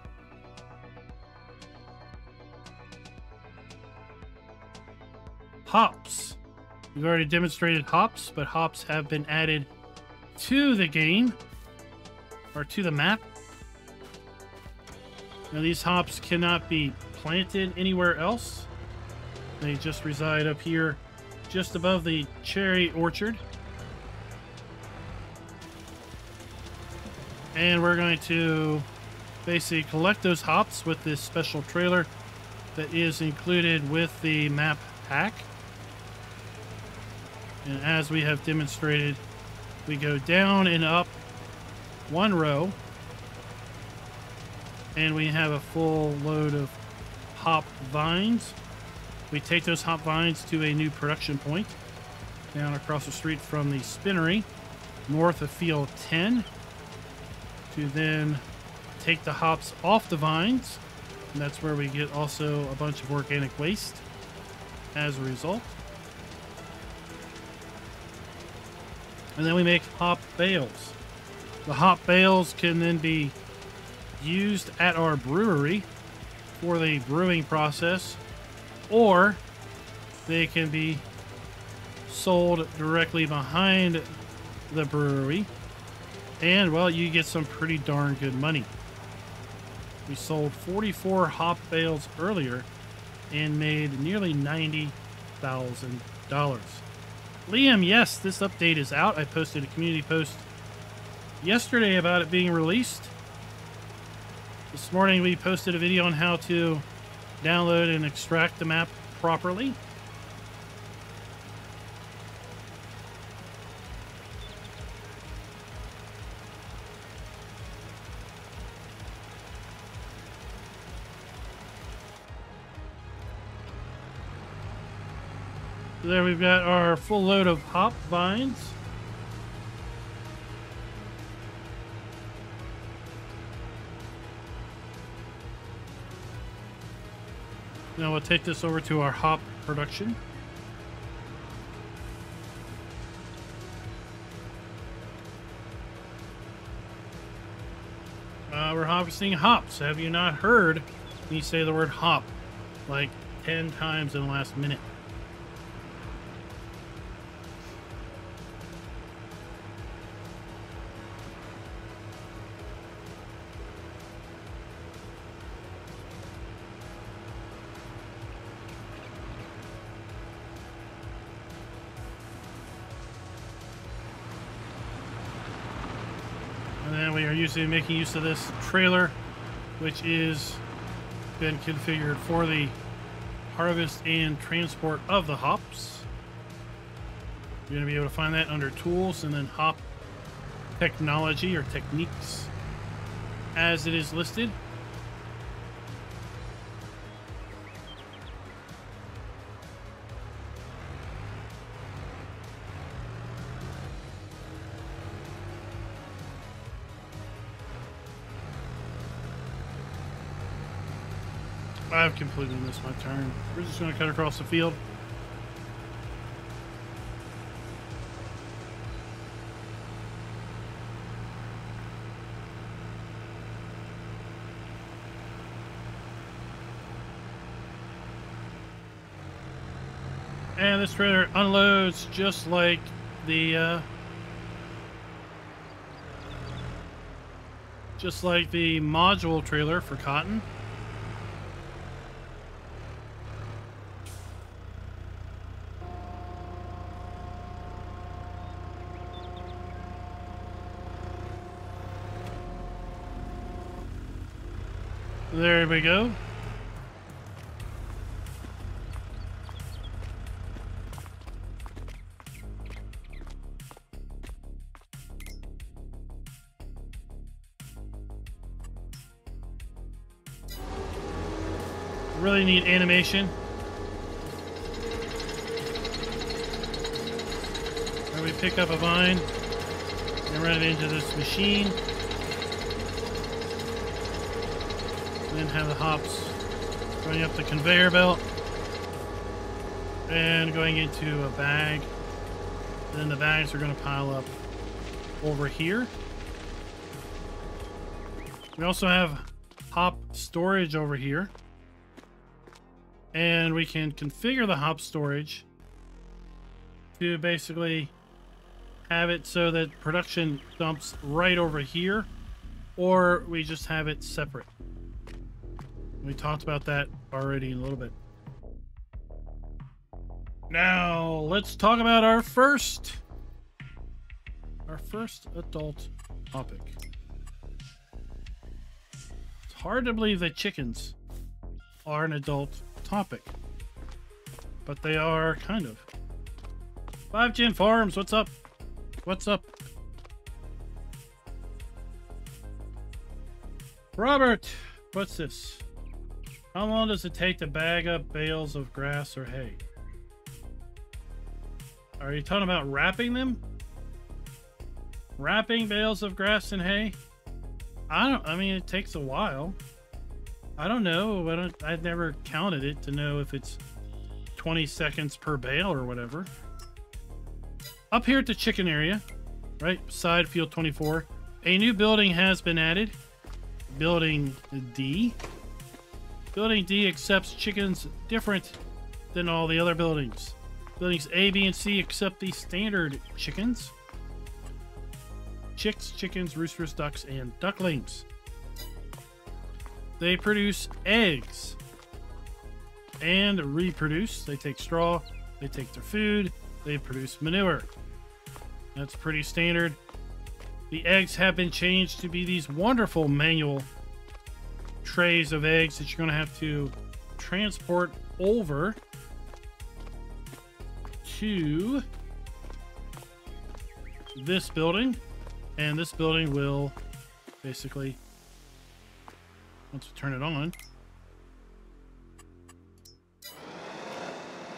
Hops. We've already demonstrated hops, but hops have been added to the game or to the map. Now these hops cannot be planted anywhere else. They just reside up here just above the cherry orchard. And we're going to basically collect those hops with this special trailer that is included with the map pack. And as we have demonstrated, we go down and up one row and we have a full load of hop vines. We take those hop vines to a new production point down across the street from the spinnery north of field 10 to then take the hops off the vines and that's where we get also a bunch of organic waste as a result. And then we make hop bales. The hop bales can then be used at our brewery for the brewing process, or they can be sold directly behind the brewery. And, well, you get some pretty darn good money. We sold 44 hop bales earlier and made nearly $90,000. Liam, yes, this update is out. I posted a community post yesterday about it being released. This morning we posted a video on how to download and extract the map properly. There we've got our full load of hop vines. Now we'll take this over to our hop production. Uh, we're harvesting hops. Have you not heard me say the word hop like 10 times in the last minute? Using making use of this trailer, which is been configured for the harvest and transport of the hops. You're going to be able to find that under tools and then hop technology or techniques as it is listed. Completely missed my turn. We're just going to cut across the field. And this trailer unloads just like the uh, just like the module trailer for cotton. There we go. Really neat animation. Where we pick up a vine and run it into this machine. Then have the hops going up the conveyor belt and going into a bag. Then the bags are going to pile up over here. We also have hop storage over here. And we can configure the hop storage to basically have it so that production dumps right over here or we just have it separate. We talked about that already a little bit. Now, let's talk about our first our first adult topic. It's hard to believe that chickens are an adult topic. But they are kind of. Five Gen Farms, what's up? What's up? Robert, what's this? How long does it take to bag up bales of grass or hay? Are you talking about wrapping them? Wrapping bales of grass and hay? I don't, I mean, it takes a while. I don't know. I don't, I've never counted it to know if it's 20 seconds per bale or whatever. Up here at the chicken area, right beside field 24, a new building has been added. Building D. Building D accepts chickens different than all the other buildings. Buildings A, B, and C accept the standard chickens. Chicks, chickens, roosters, ducks, and ducklings. They produce eggs and reproduce. They take straw, they take their food, they produce manure. That's pretty standard. The eggs have been changed to be these wonderful manual trays of eggs that you're going to have to transport over to this building. And this building will basically, once we turn it on,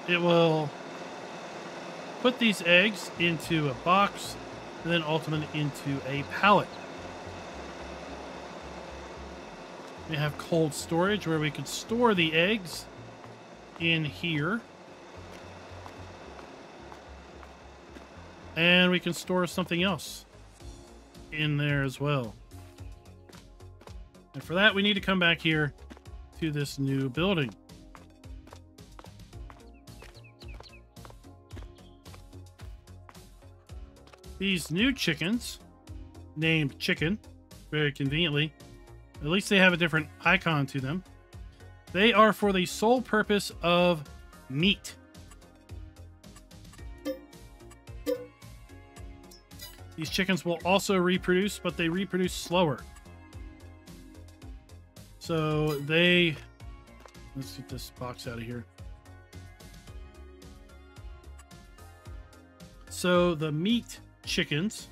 it will put these eggs into a box and then ultimately into a pallet. We have cold storage where we could store the eggs in here. And we can store something else in there as well. And for that, we need to come back here to this new building. These new chickens, named Chicken, very conveniently, at least they have a different icon to them. They are for the sole purpose of meat. These chickens will also reproduce, but they reproduce slower. So they... Let's get this box out of here. So the meat chickens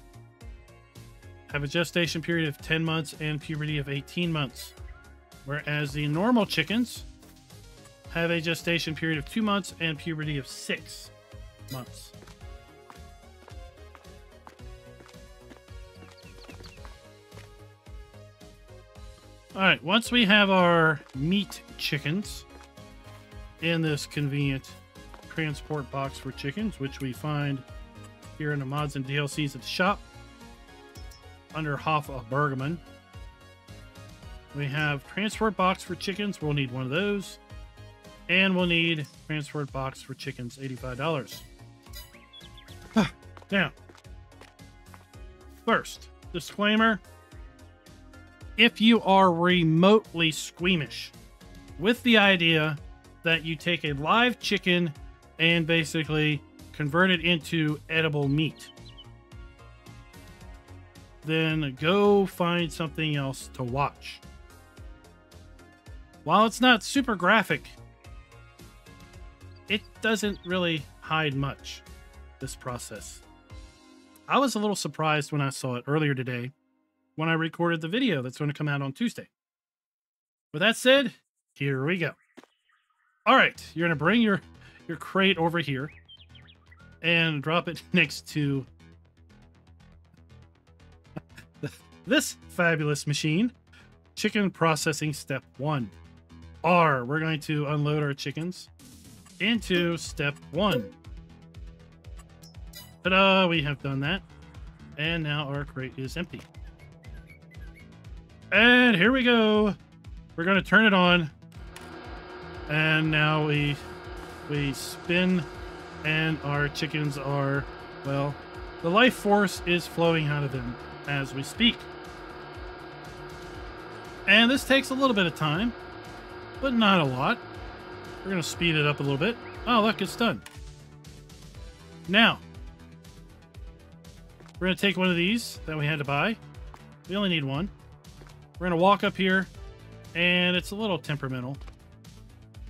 have a gestation period of 10 months and puberty of 18 months, whereas the normal chickens have a gestation period of 2 months and puberty of 6 months. All right, once we have our meat chickens in this convenient transport box for chickens, which we find here in the mods and DLCs at the shop under Hof of Bergmann. We have transport box for chickens. We'll need one of those. And we'll need transport box for chickens, $85. now, first, disclaimer if you are remotely squeamish with the idea that you take a live chicken and basically convert it into edible meat, then go find something else to watch. While it's not super graphic, it doesn't really hide much, this process. I was a little surprised when I saw it earlier today when I recorded the video that's going to come out on Tuesday. With that said, here we go. All right, you're going to bring your your crate over here and drop it next to this fabulous machine. Chicken processing step one. R, we're going to unload our chickens into step one. Ta-da, we have done that. And now our crate is empty. And here we go. We're going to turn it on. And now we we spin and our chickens are, well, the life force is flowing out of them as we speak. And this takes a little bit of time, but not a lot. We're going to speed it up a little bit. Oh, look, it's done. Now, we're going to take one of these that we had to buy. We only need one. We're going to walk up here, and it's a little temperamental,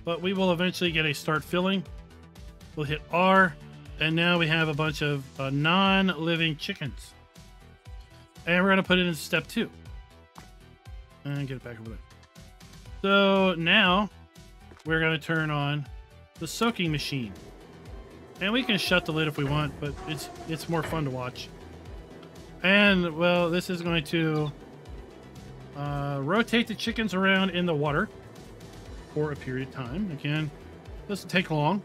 but we will eventually get a start filling. We'll hit R, and now we have a bunch of uh, non-living chickens. And we're going to put it in step two. And get it back over there. So now we're going to turn on the soaking machine. And we can shut the lid if we want, but it's it's more fun to watch. And, well, this is going to uh, rotate the chickens around in the water for a period of time. Again, doesn't take long.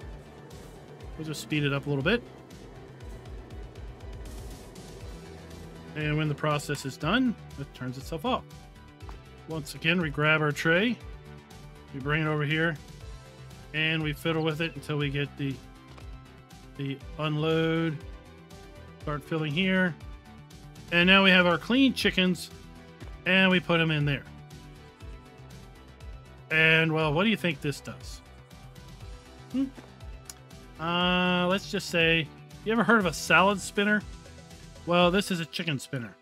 We'll just speed it up a little bit. And when the process is done, it turns itself off. Once again, we grab our tray, we bring it over here, and we fiddle with it until we get the the unload, start filling here. And now we have our clean chickens and we put them in there. And, well, what do you think this does? Hmm? Uh, let's just say, you ever heard of a salad spinner? Well, this is a chicken spinner.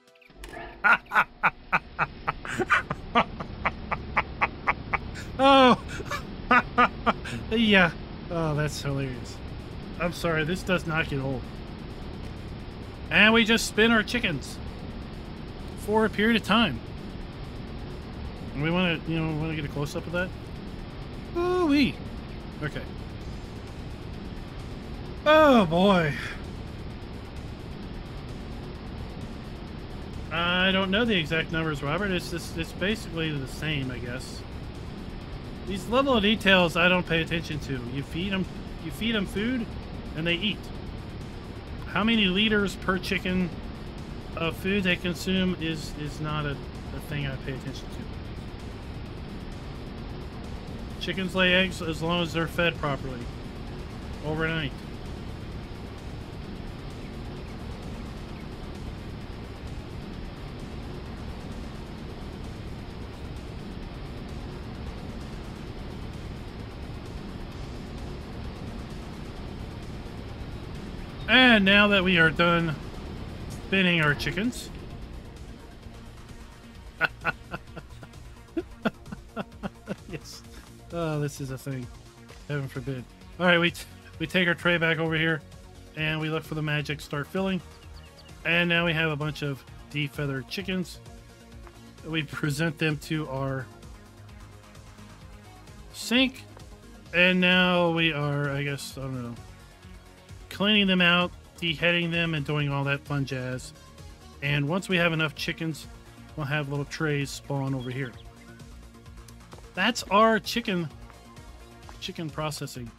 oh, yeah. Oh, that's hilarious. I'm sorry, this does not get old. And we just spin our chickens for a period of time. We want to, you know, want to get a close up of that. Oh wee. Okay. Oh boy. I don't know the exact numbers, Robert. It's just it's basically the same, I guess. These level of details I don't pay attention to. You feed them, you feed them food, and they eat. How many liters per chicken of food they consume is is not a, a thing I pay attention to. Chickens lay eggs as long as they're fed properly overnight. And now that we are done spinning our chickens, yes. Oh, this is a thing. Heaven forbid. All right, we we take our tray back over here, and we look for the magic start filling. And now we have a bunch of defeathered chickens. We present them to our sink, and now we are, I guess, I don't know, cleaning them out, deheading them, and doing all that fun jazz. And once we have enough chickens, we'll have little trays spawn over here. That's our chicken chicken processing.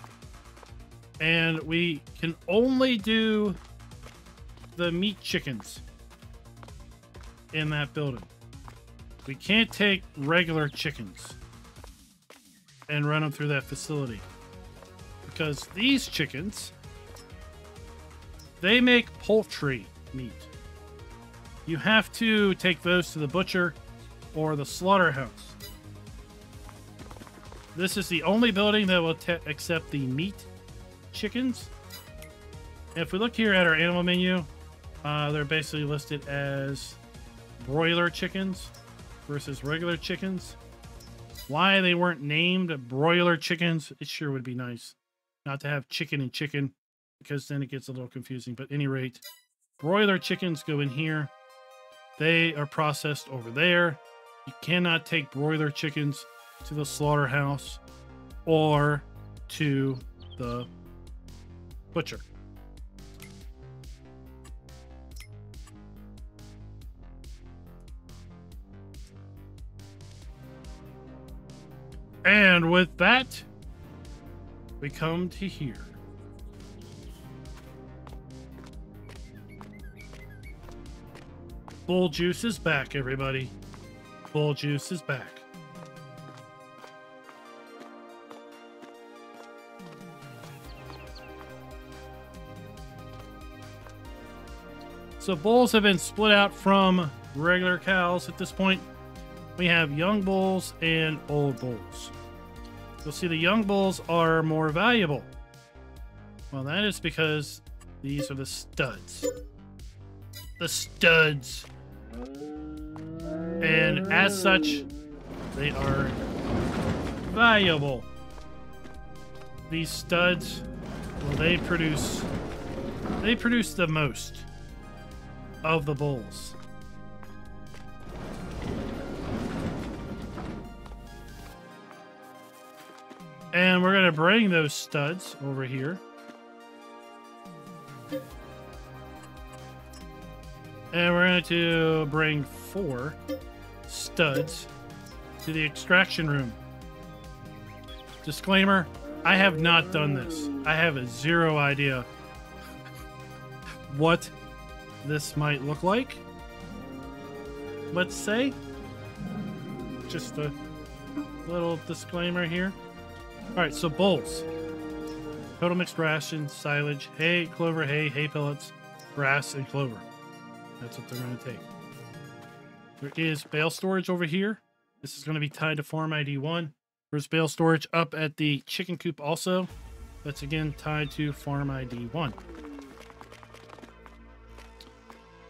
And we can only do the meat chickens in that building. We can't take regular chickens and run them through that facility. Because these chickens, they make poultry meat. You have to take those to the butcher or the slaughterhouse. This is the only building that will accept the meat chickens. If we look here at our animal menu, uh, they're basically listed as broiler chickens versus regular chickens. Why they weren't named broiler chickens, it sure would be nice not to have chicken and chicken because then it gets a little confusing. But any rate, broiler chickens go in here. They are processed over there. You cannot take broiler chickens to the slaughterhouse or to the butcher. And with that, we come to here. Bull juice is back, everybody. Bull juice is back. So bulls have been split out from regular cows at this point. We have young bulls and old bulls. You'll see the young bulls are more valuable. Well, that is because these are the studs. The studs. And as such, they are valuable. These studs, well, they produce, they produce the most of the bulls. And we're going to bring those studs over here. And we're going to bring four studs to the extraction room. Disclaimer, I have not done this. I have a zero idea what this might look like. Let's say. Just a little disclaimer here. All right, so bulls. Total mixed ration, silage, hay, clover, hay, hay pellets, grass, and clover. That's what they're going to take. There is bale storage over here. This is going to be tied to Farm ID 1. There's bale storage up at the chicken coop also. That's again tied to Farm ID 1.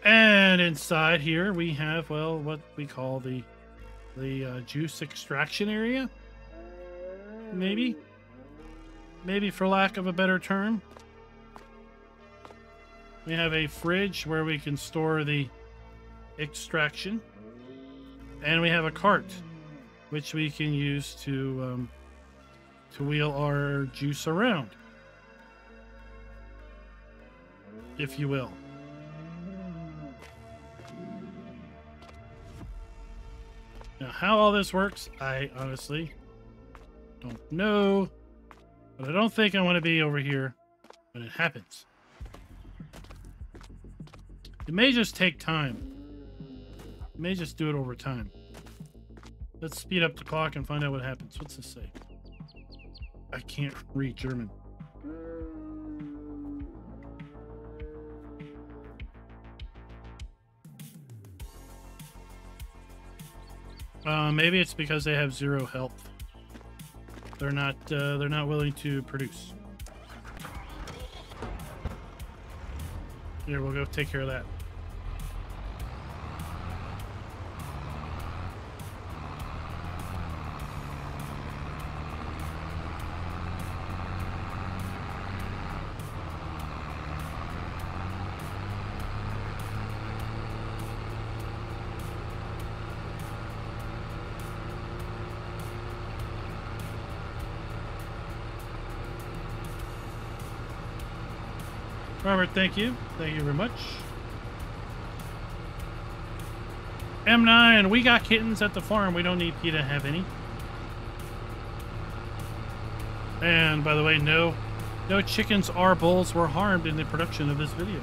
And inside here we have, well, what we call the the uh, juice extraction area. Maybe. Maybe for lack of a better term. We have a fridge where we can store the extraction. And we have a cart, which we can use to um, to wheel our juice around, if you will. Now, how all this works, I honestly don't know. But I don't think I want to be over here when it happens. It may just take time. It may just do it over time. Let's speed up the clock and find out what happens. What's this say? I can't read German. Uh, maybe it's because they have zero health. They're not. Uh, they're not willing to produce. Here, we'll go take care of that. Thank you. Thank you very much. M9, we got kittens at the farm. We don't need PETA have any. And by the way, no, no chickens or bulls were harmed in the production of this video.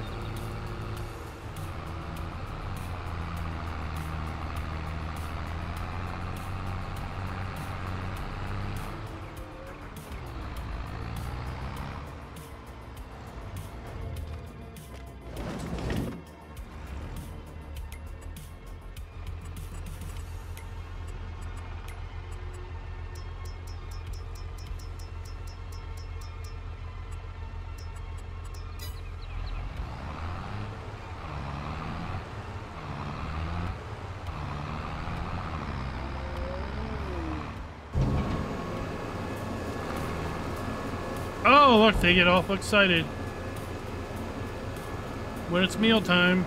They get all excited. When it's mealtime.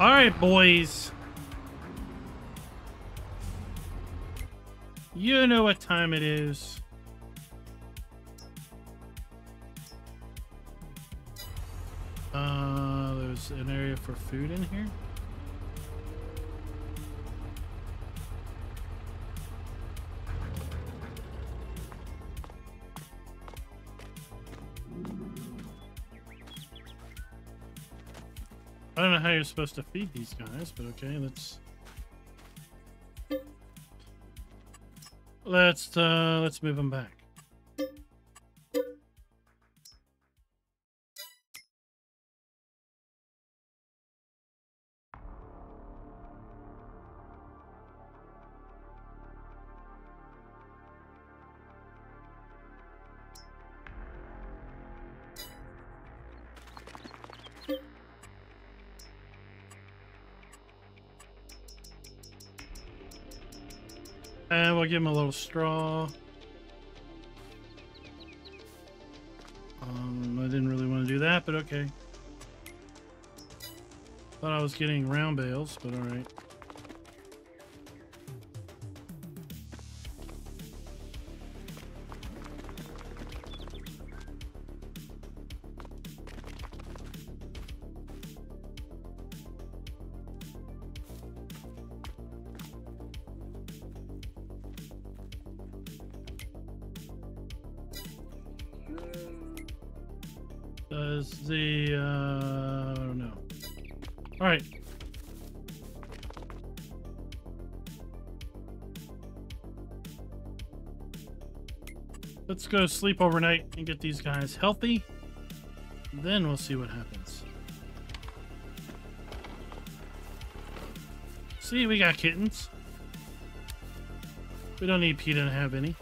All right, boys. You know what time it is. Uh, there's an area for food in here. I don't know how you're supposed to feed these guys, but okay, let's let's uh let's move them back. Give him a little straw. Um, I didn't really want to do that, but okay. Thought I was getting round bales, but alright. Go sleep overnight and get these guys healthy. Then we'll see what happens. See, we got kittens. We don't need PETA to have any.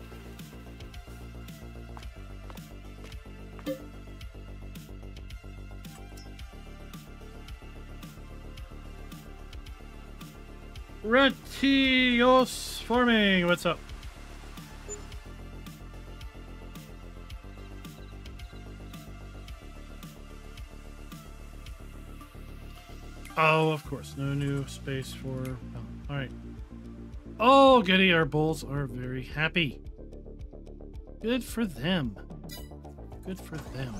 Space for... Oh, all right. Oh, goody. Our bulls are very happy. Good for them. Good for them.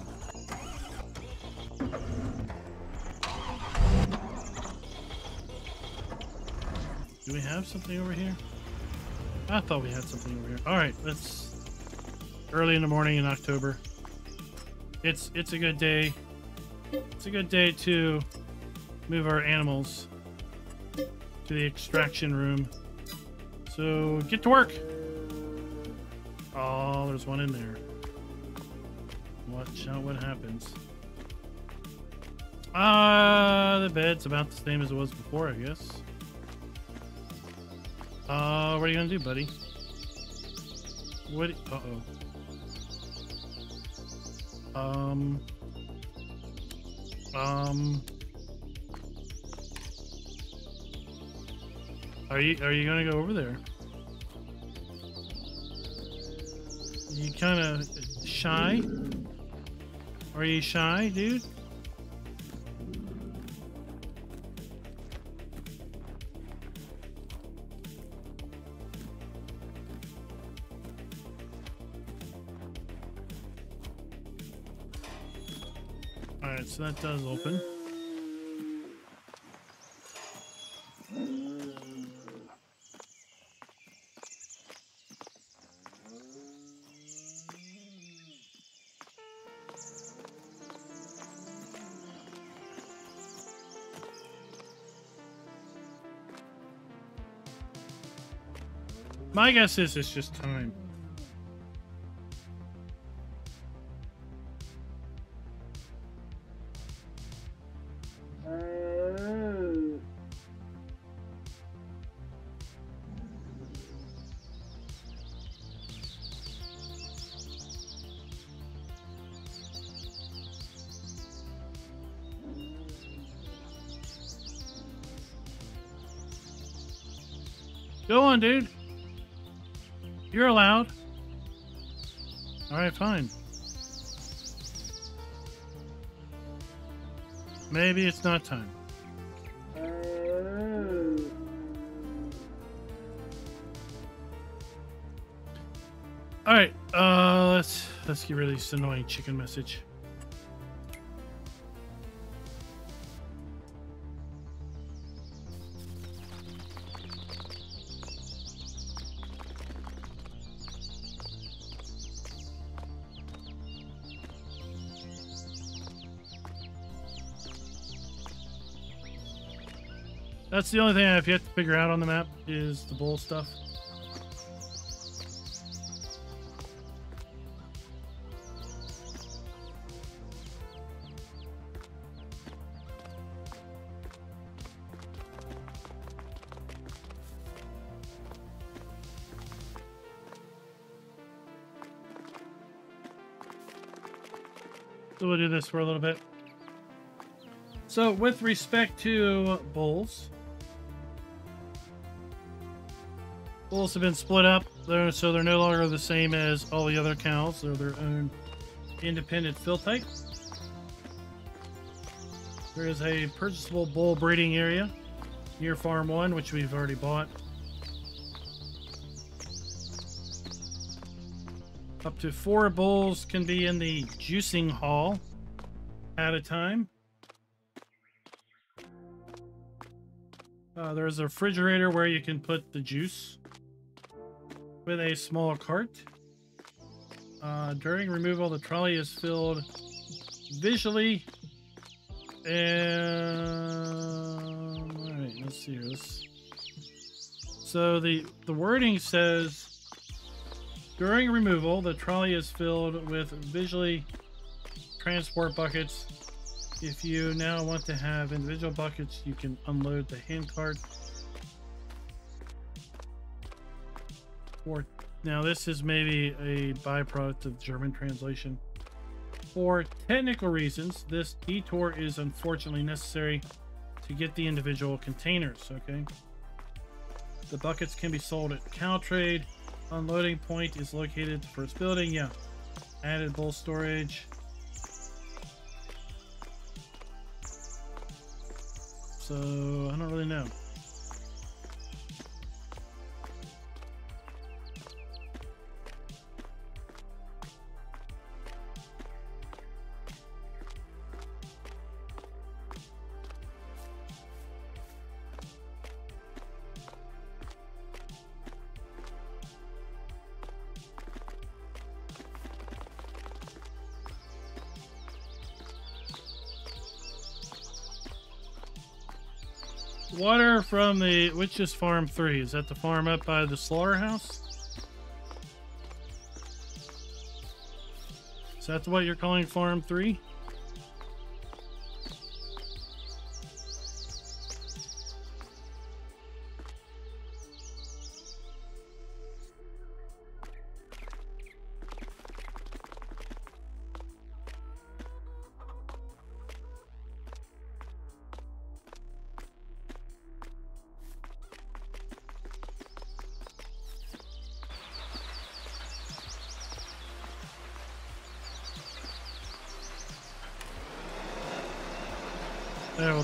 Do we have something over here? I thought we had something over here. All right, let's early in the morning in October. It's it's a good day. It's a good day to move our animals to the extraction room. So get to work. Oh, there's one in there. Watch out what happens. Ah, uh, the bed's about the same as it was before, I guess. Uh, what are you gonna do, buddy? What? Uh oh. Um. Um. Are you are you gonna go over there? You kind of shy? Are you shy, dude? Alright, so that does open. My guess is it's just time. Maybe it's time. Alright, uh let's let's get rid of this annoying chicken message. That's the only thing I have yet to figure out on the map is the bull stuff. So we'll do this for a little bit. So with respect to bulls, Bulls have been split up, they're, so they're no longer the same as all the other cows. They're their own independent fill type. There is a purchasable bull breeding area near Farm 1, which we've already bought. Up to four bulls can be in the juicing hall at a time. Uh, there's a refrigerator where you can put the juice with a small cart. Uh, during removal, the trolley is filled visually. And all right, let's see here. Let's... So the the wording says during removal, the trolley is filled with visually transport buckets. If you now want to have individual buckets, you can unload the hand cart Now, this is maybe a byproduct of German translation. For technical reasons, this detour is unfortunately necessary to get the individual containers, okay? The buckets can be sold at cow trade. Unloading point is located at the first building, yeah. Added bull storage. So, I don't really know. Water from the which is farm three? Is that the farm up by the slaughterhouse? Is that what you're calling farm three?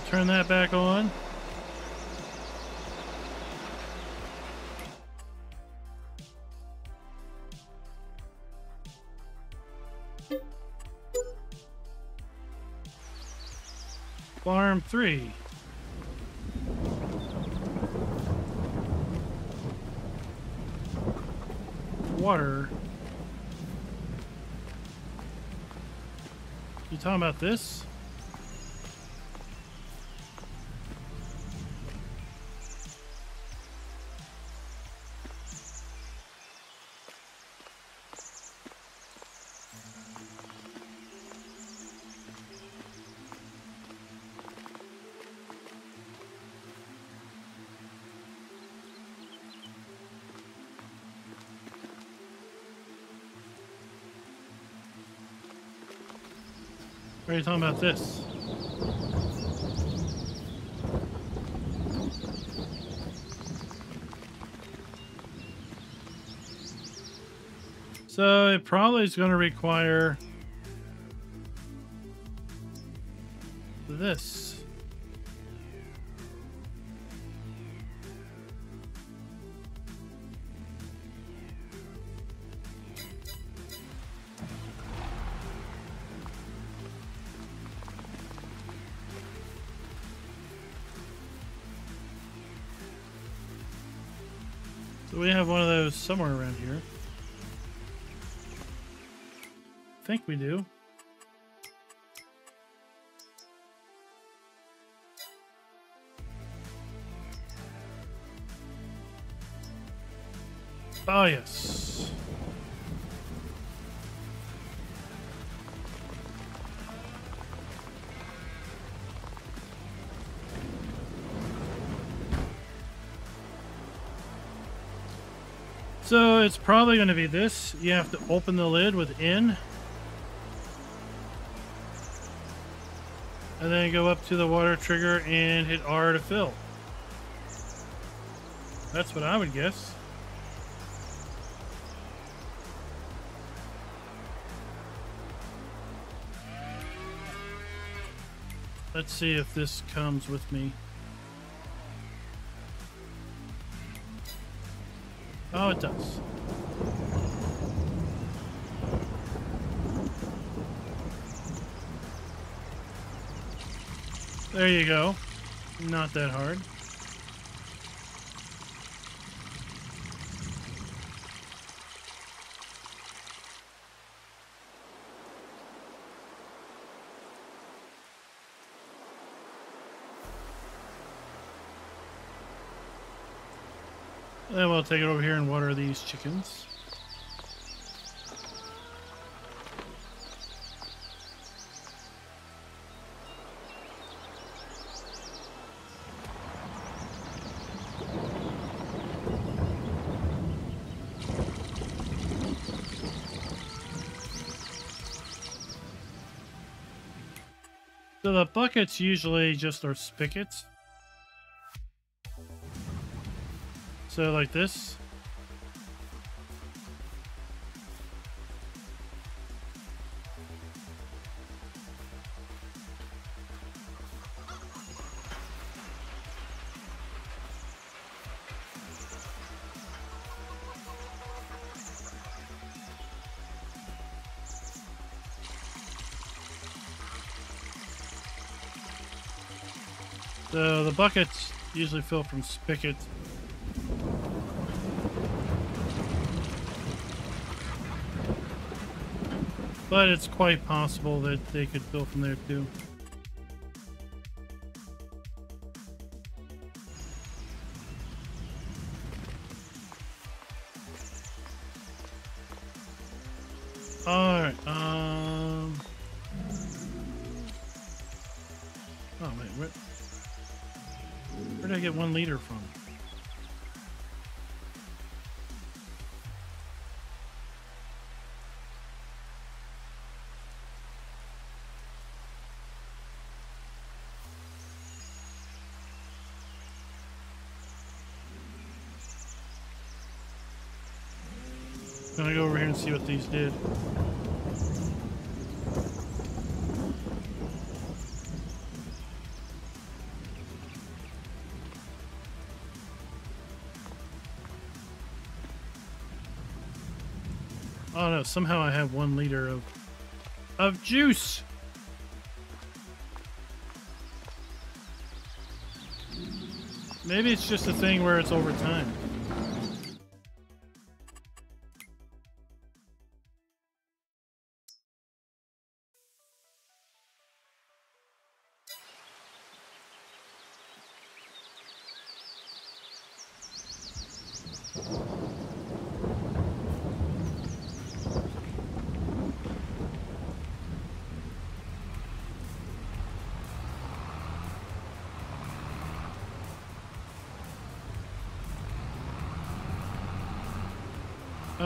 Turn that back on. Farm 3. Water. You talking about this? What are you talking about this? So it probably is going to require think we do. Oh, yes. So it's probably going to be this. You have to open the lid with in. Go up to the water trigger and hit R to fill. That's what I would guess. Let's see if this comes with me. Oh, it does. There you go. Not that hard. Then we'll take it over here and water these chickens. Buckets usually just are spigots. So like this. Buckets usually fill from spigots. But it's quite possible that they could fill from there too. See what these did. Oh no, somehow I have one liter of of juice. Maybe it's just a thing where it's over time.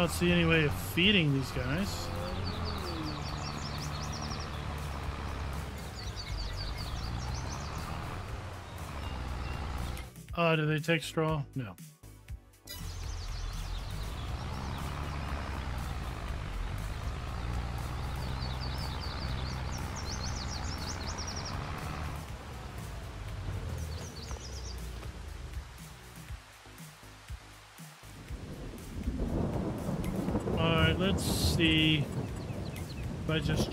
Don't see any way of feeding these guys. Uh, do they take straw? No.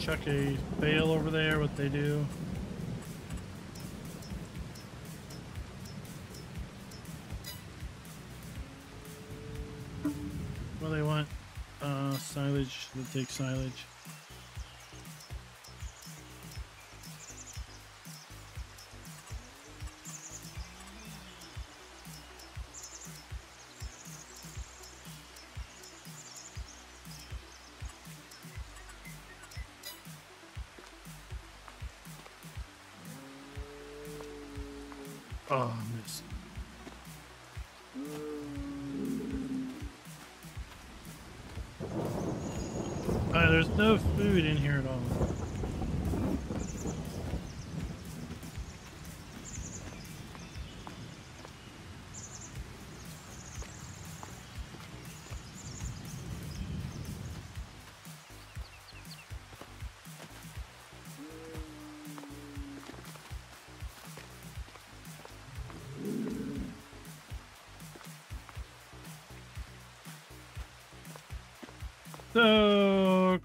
Chuck a bale over there, what they do. Do they want? Uh, silage. They take silage.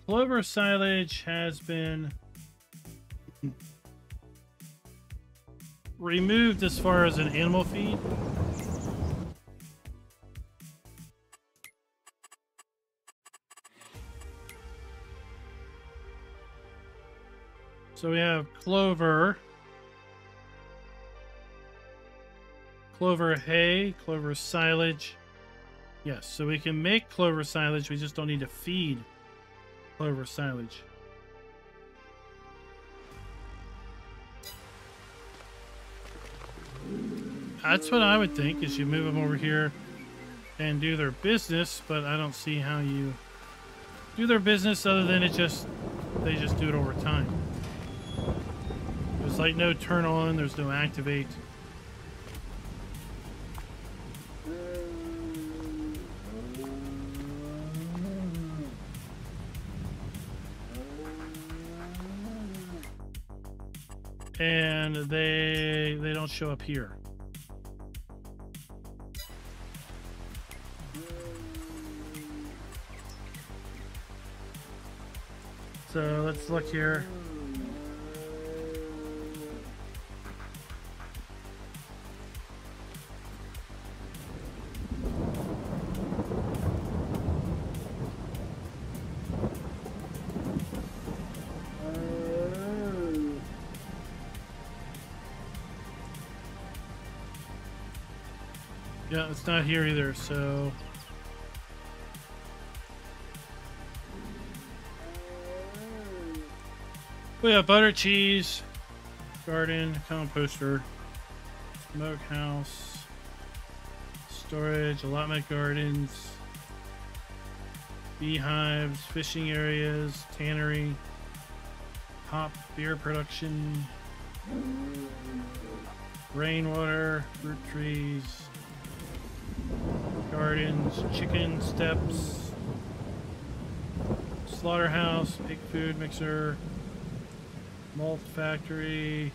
Clover silage has been removed as far as an animal feed. So we have clover, clover hay, clover silage, Yes, so we can make clover silage, we just don't need to feed clover silage. That's what I would think, is you move them over here and do their business, but I don't see how you do their business other than it just, they just do it over time. There's like no turn on, there's no activate. They they don't show up here. So let's look here. It's not here either, so... We have butter, cheese, garden, composter, smokehouse, storage, allotment gardens, beehives, fishing areas, tannery, hop beer production, rainwater, fruit trees, gardens, chicken steps, slaughterhouse, pig food mixer, malt factory.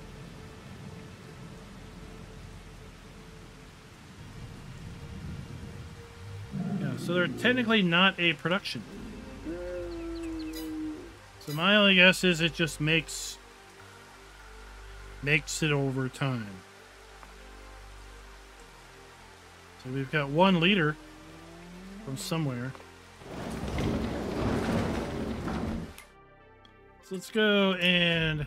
Yeah, so they're technically not a production. So my only guess is it just makes makes it over time. So we've got one leader from somewhere. So let's go and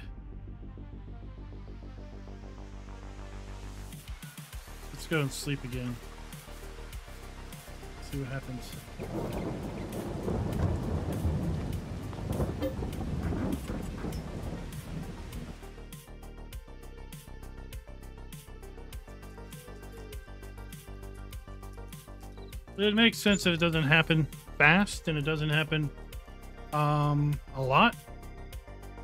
let's go and sleep again. See what happens. It makes sense that it doesn't happen fast and it doesn't happen um, a lot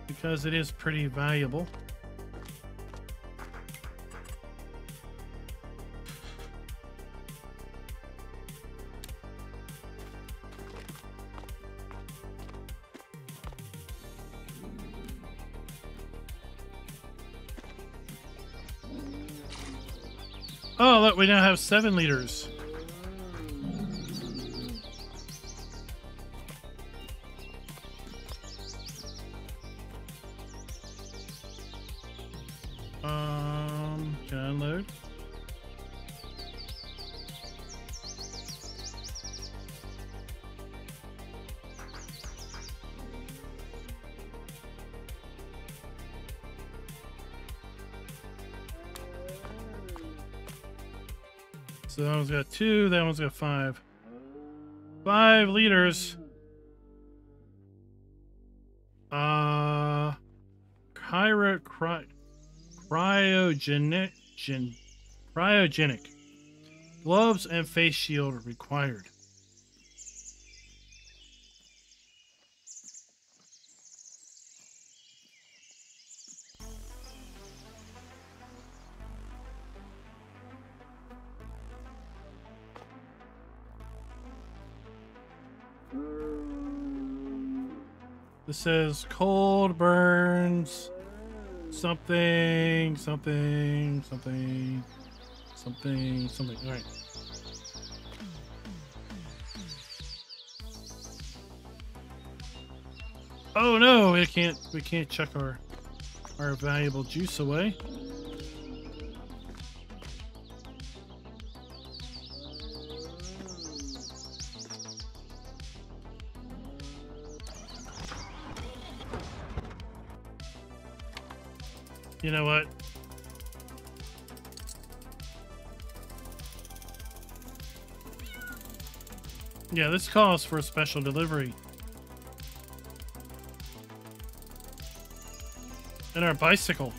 because it is pretty valuable. Oh, look, we now have seven liters. One's got two, that one's got five. Five liters. Uh, cry, cryogenic, gen, cryogenic. Gloves and face shield required. This says cold burns something, something, something, something, something. All right. Oh no, we can't we can't chuck our our valuable juice away. You know what? Yeah, this calls for a special delivery. And our bicycle.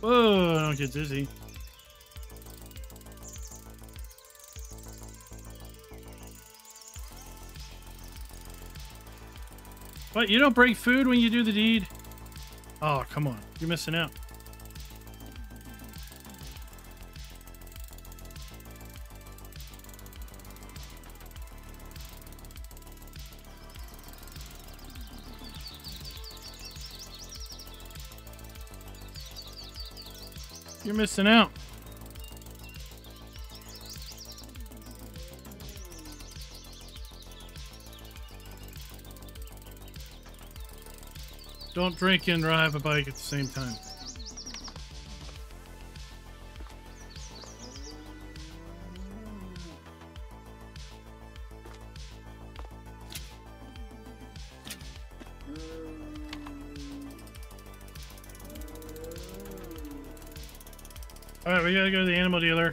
Whoa, don't get dizzy. What? You don't bring food when you do the deed? Oh, come on. You're missing out. You're missing out. Don't drink and drive a bike at the same time. Alright, we gotta go to the animal dealer.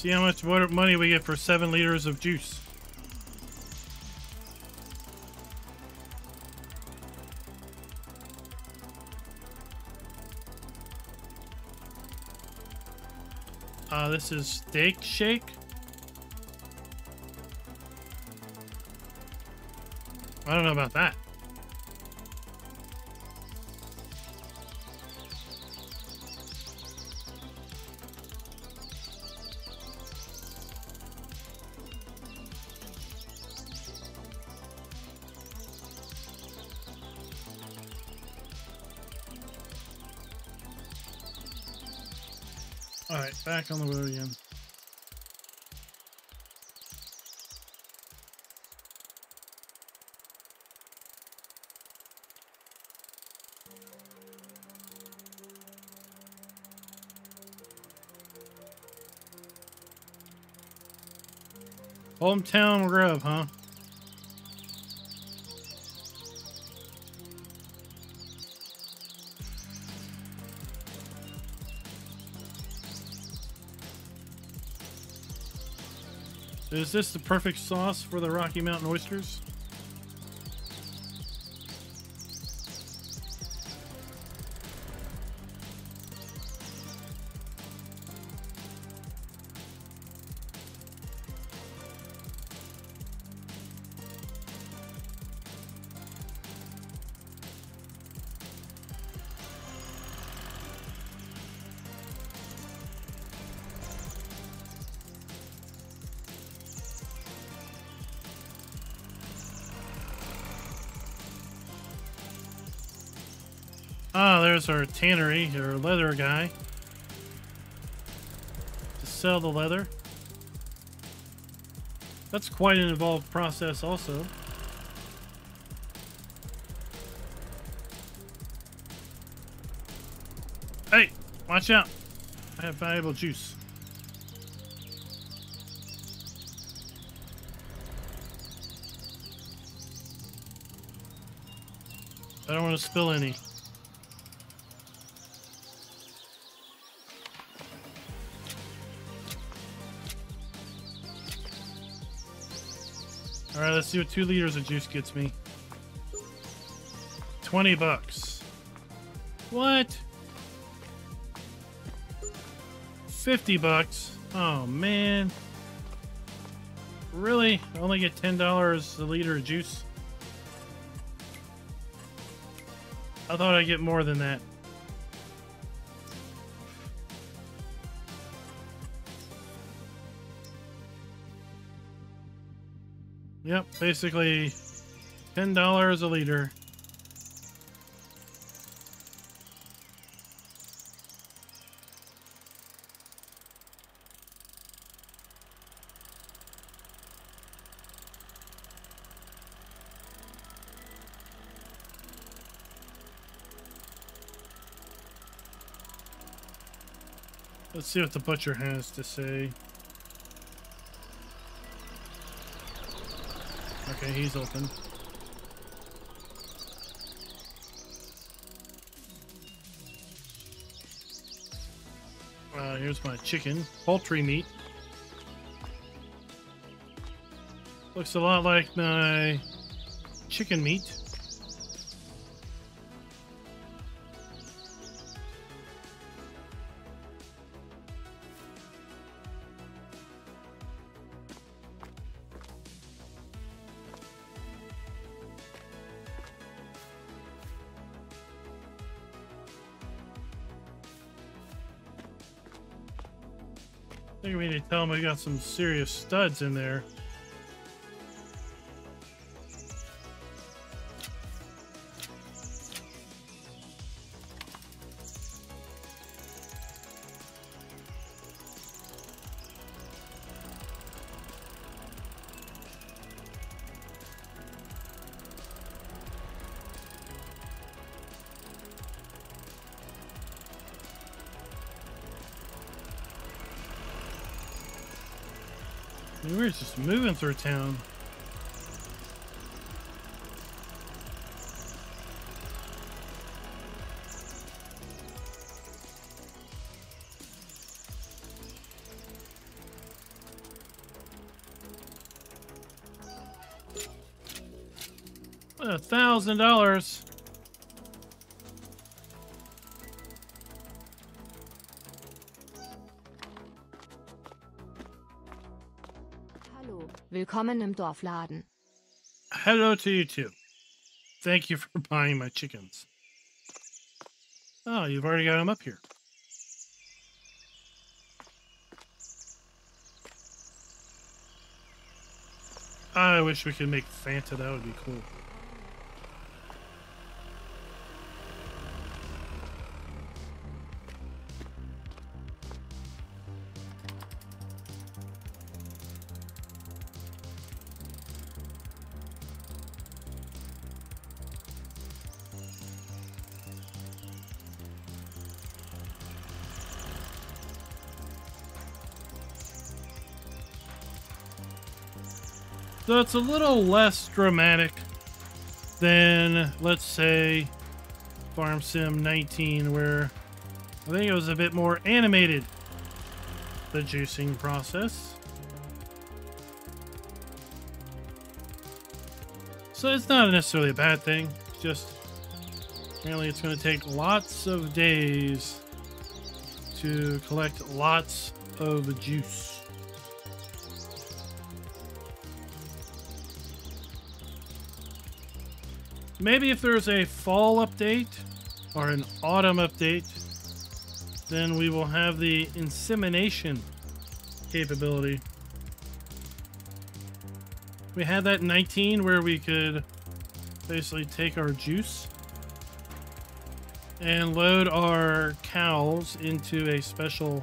See how much money we get for seven liters of juice. Uh, this is Steak Shake. I don't know about that. Back on the again. Hometown grub, huh? Is this the perfect sauce for the Rocky Mountain oysters? Our tannery, our leather guy. To sell the leather. That's quite an involved process also. Hey, watch out. I have valuable juice. I don't want to spill any. See what two liters of juice gets me. 20 bucks. What? 50 bucks? Oh, man. Really? I only get $10 a liter of juice? I thought I'd get more than that. Basically $10 a liter. Let's see what the butcher has to say. Okay, he's open. Uh, here's my chicken. Poultry meat. Looks a lot like my chicken meat. We got some serious studs in there. through town. A thousand dollars. Willkommen im Dorfladen. Hello to you too. Thank you for buying my chickens. Oh, you've already got them up here. I wish we could make Fanta. That would be cool. It's a little less dramatic than, let's say, Farm Sim 19, where I think it was a bit more animated, the juicing process. So it's not necessarily a bad thing, it's just apparently it's going to take lots of days to collect lots of juice. Maybe if there's a fall update or an autumn update, then we will have the insemination capability. We had that 19 where we could basically take our juice and load our cows into a special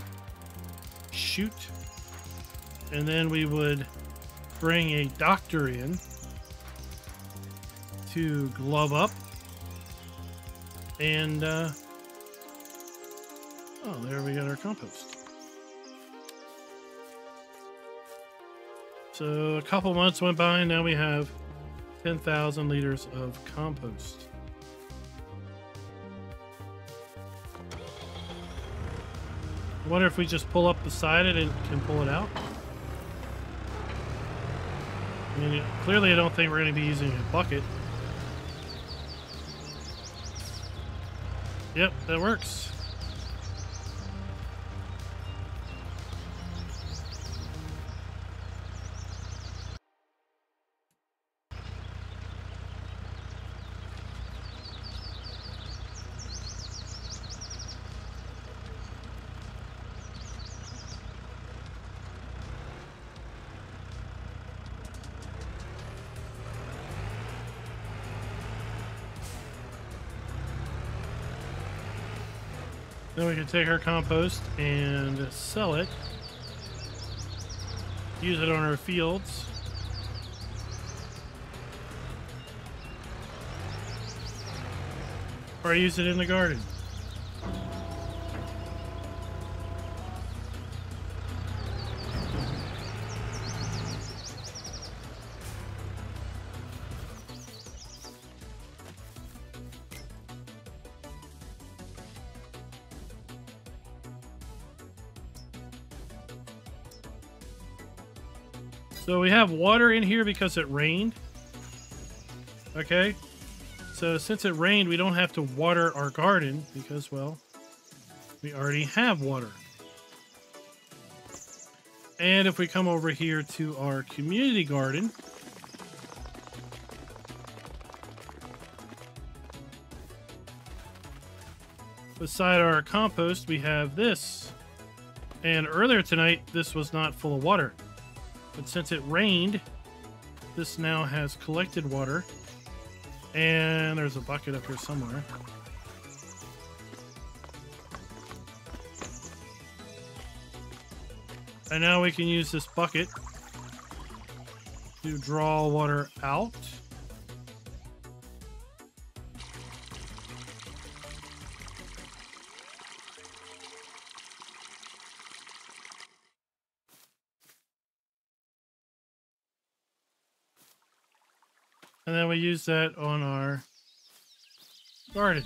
chute. And then we would bring a doctor in to glove up. And, uh, oh, there we got our compost. So a couple months went by, and now we have 10,000 liters of compost. I wonder if we just pull up beside it and can pull it out. I mean, clearly I don't think we're going to be using a bucket. Yep, that works. Take our compost and sell it. Use it on our fields. Or use it in the garden. Have water in here because it rained. Okay. So since it rained, we don't have to water our garden because, well, we already have water. And if we come over here to our community garden, beside our compost, we have this. And earlier tonight, this was not full of water. But since it rained, this now has collected water. And there's a bucket up here somewhere. And now we can use this bucket to draw water out. Use that on our garden.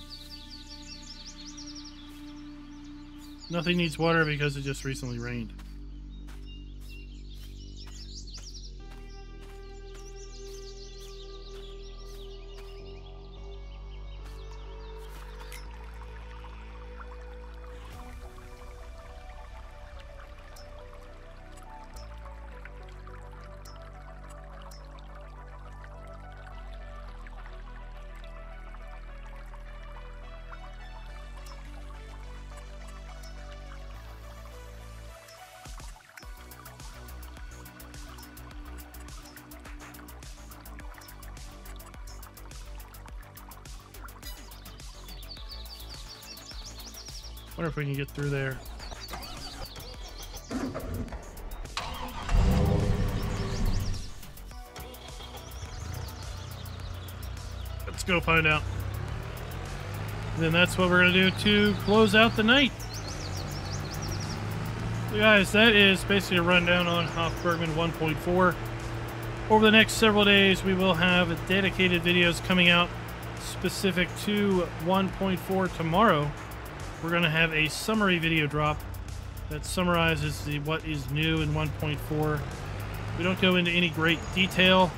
Nothing needs water because it just recently rained. If we can get through there. Let's go find out. then that's what we're going to do to close out the night. So guys, that is basically a rundown on Hof Bergmann 1.4. Over the next several days, we will have dedicated videos coming out specific to 1.4 tomorrow. We're going to have a summary video drop that summarizes the what is new in 1.4. We don't go into any great detail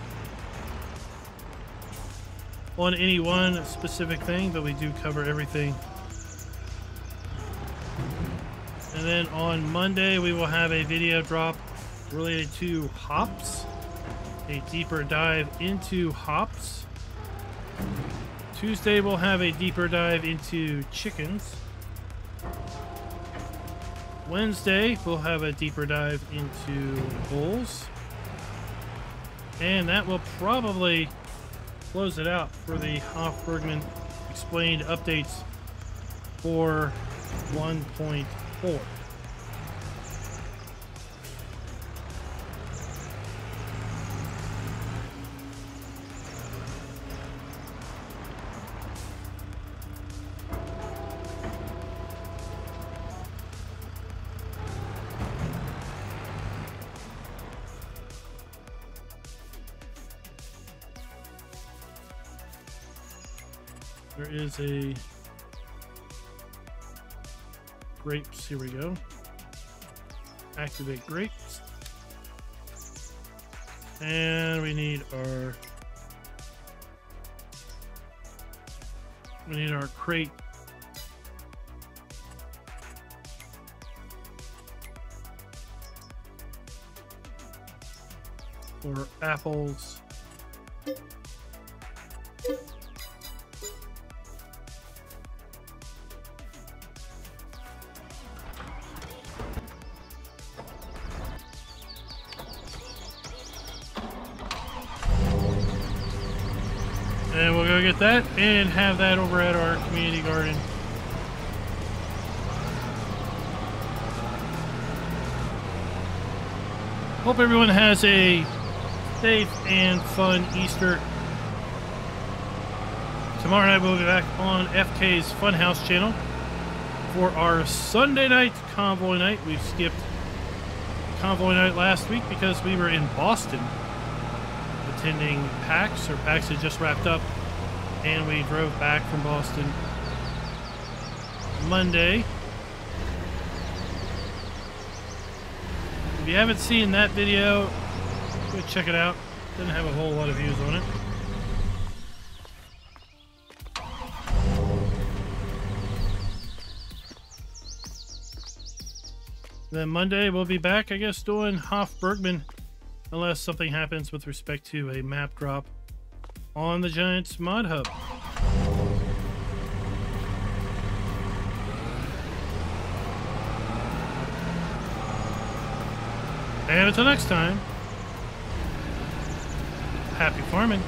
on any one specific thing, but we do cover everything. And then on Monday, we will have a video drop related to hops, a deeper dive into hops. Tuesday, we'll have a deeper dive into chickens. Wednesday, we'll have a deeper dive into bulls. And that will probably close it out for the Hof Bergmann explained updates for 1.4. is a grapes. Here we go. Activate grapes. And we need our we need our crate for apples. Get that and have that over at our community garden. Hope everyone has a safe and fun Easter. Tomorrow night we'll be back on FK's Funhouse channel for our Sunday night convoy night. We skipped convoy night last week because we were in Boston attending PAX, or PAX had just wrapped up, and we drove back from Boston Monday. If you haven't seen that video, go check it out. Didn't have a whole lot of views on it. Then Monday we'll be back, I guess, doing Hof Bergmann, unless something happens with respect to a map drop on the Giants mod hub. And until next time, happy farming.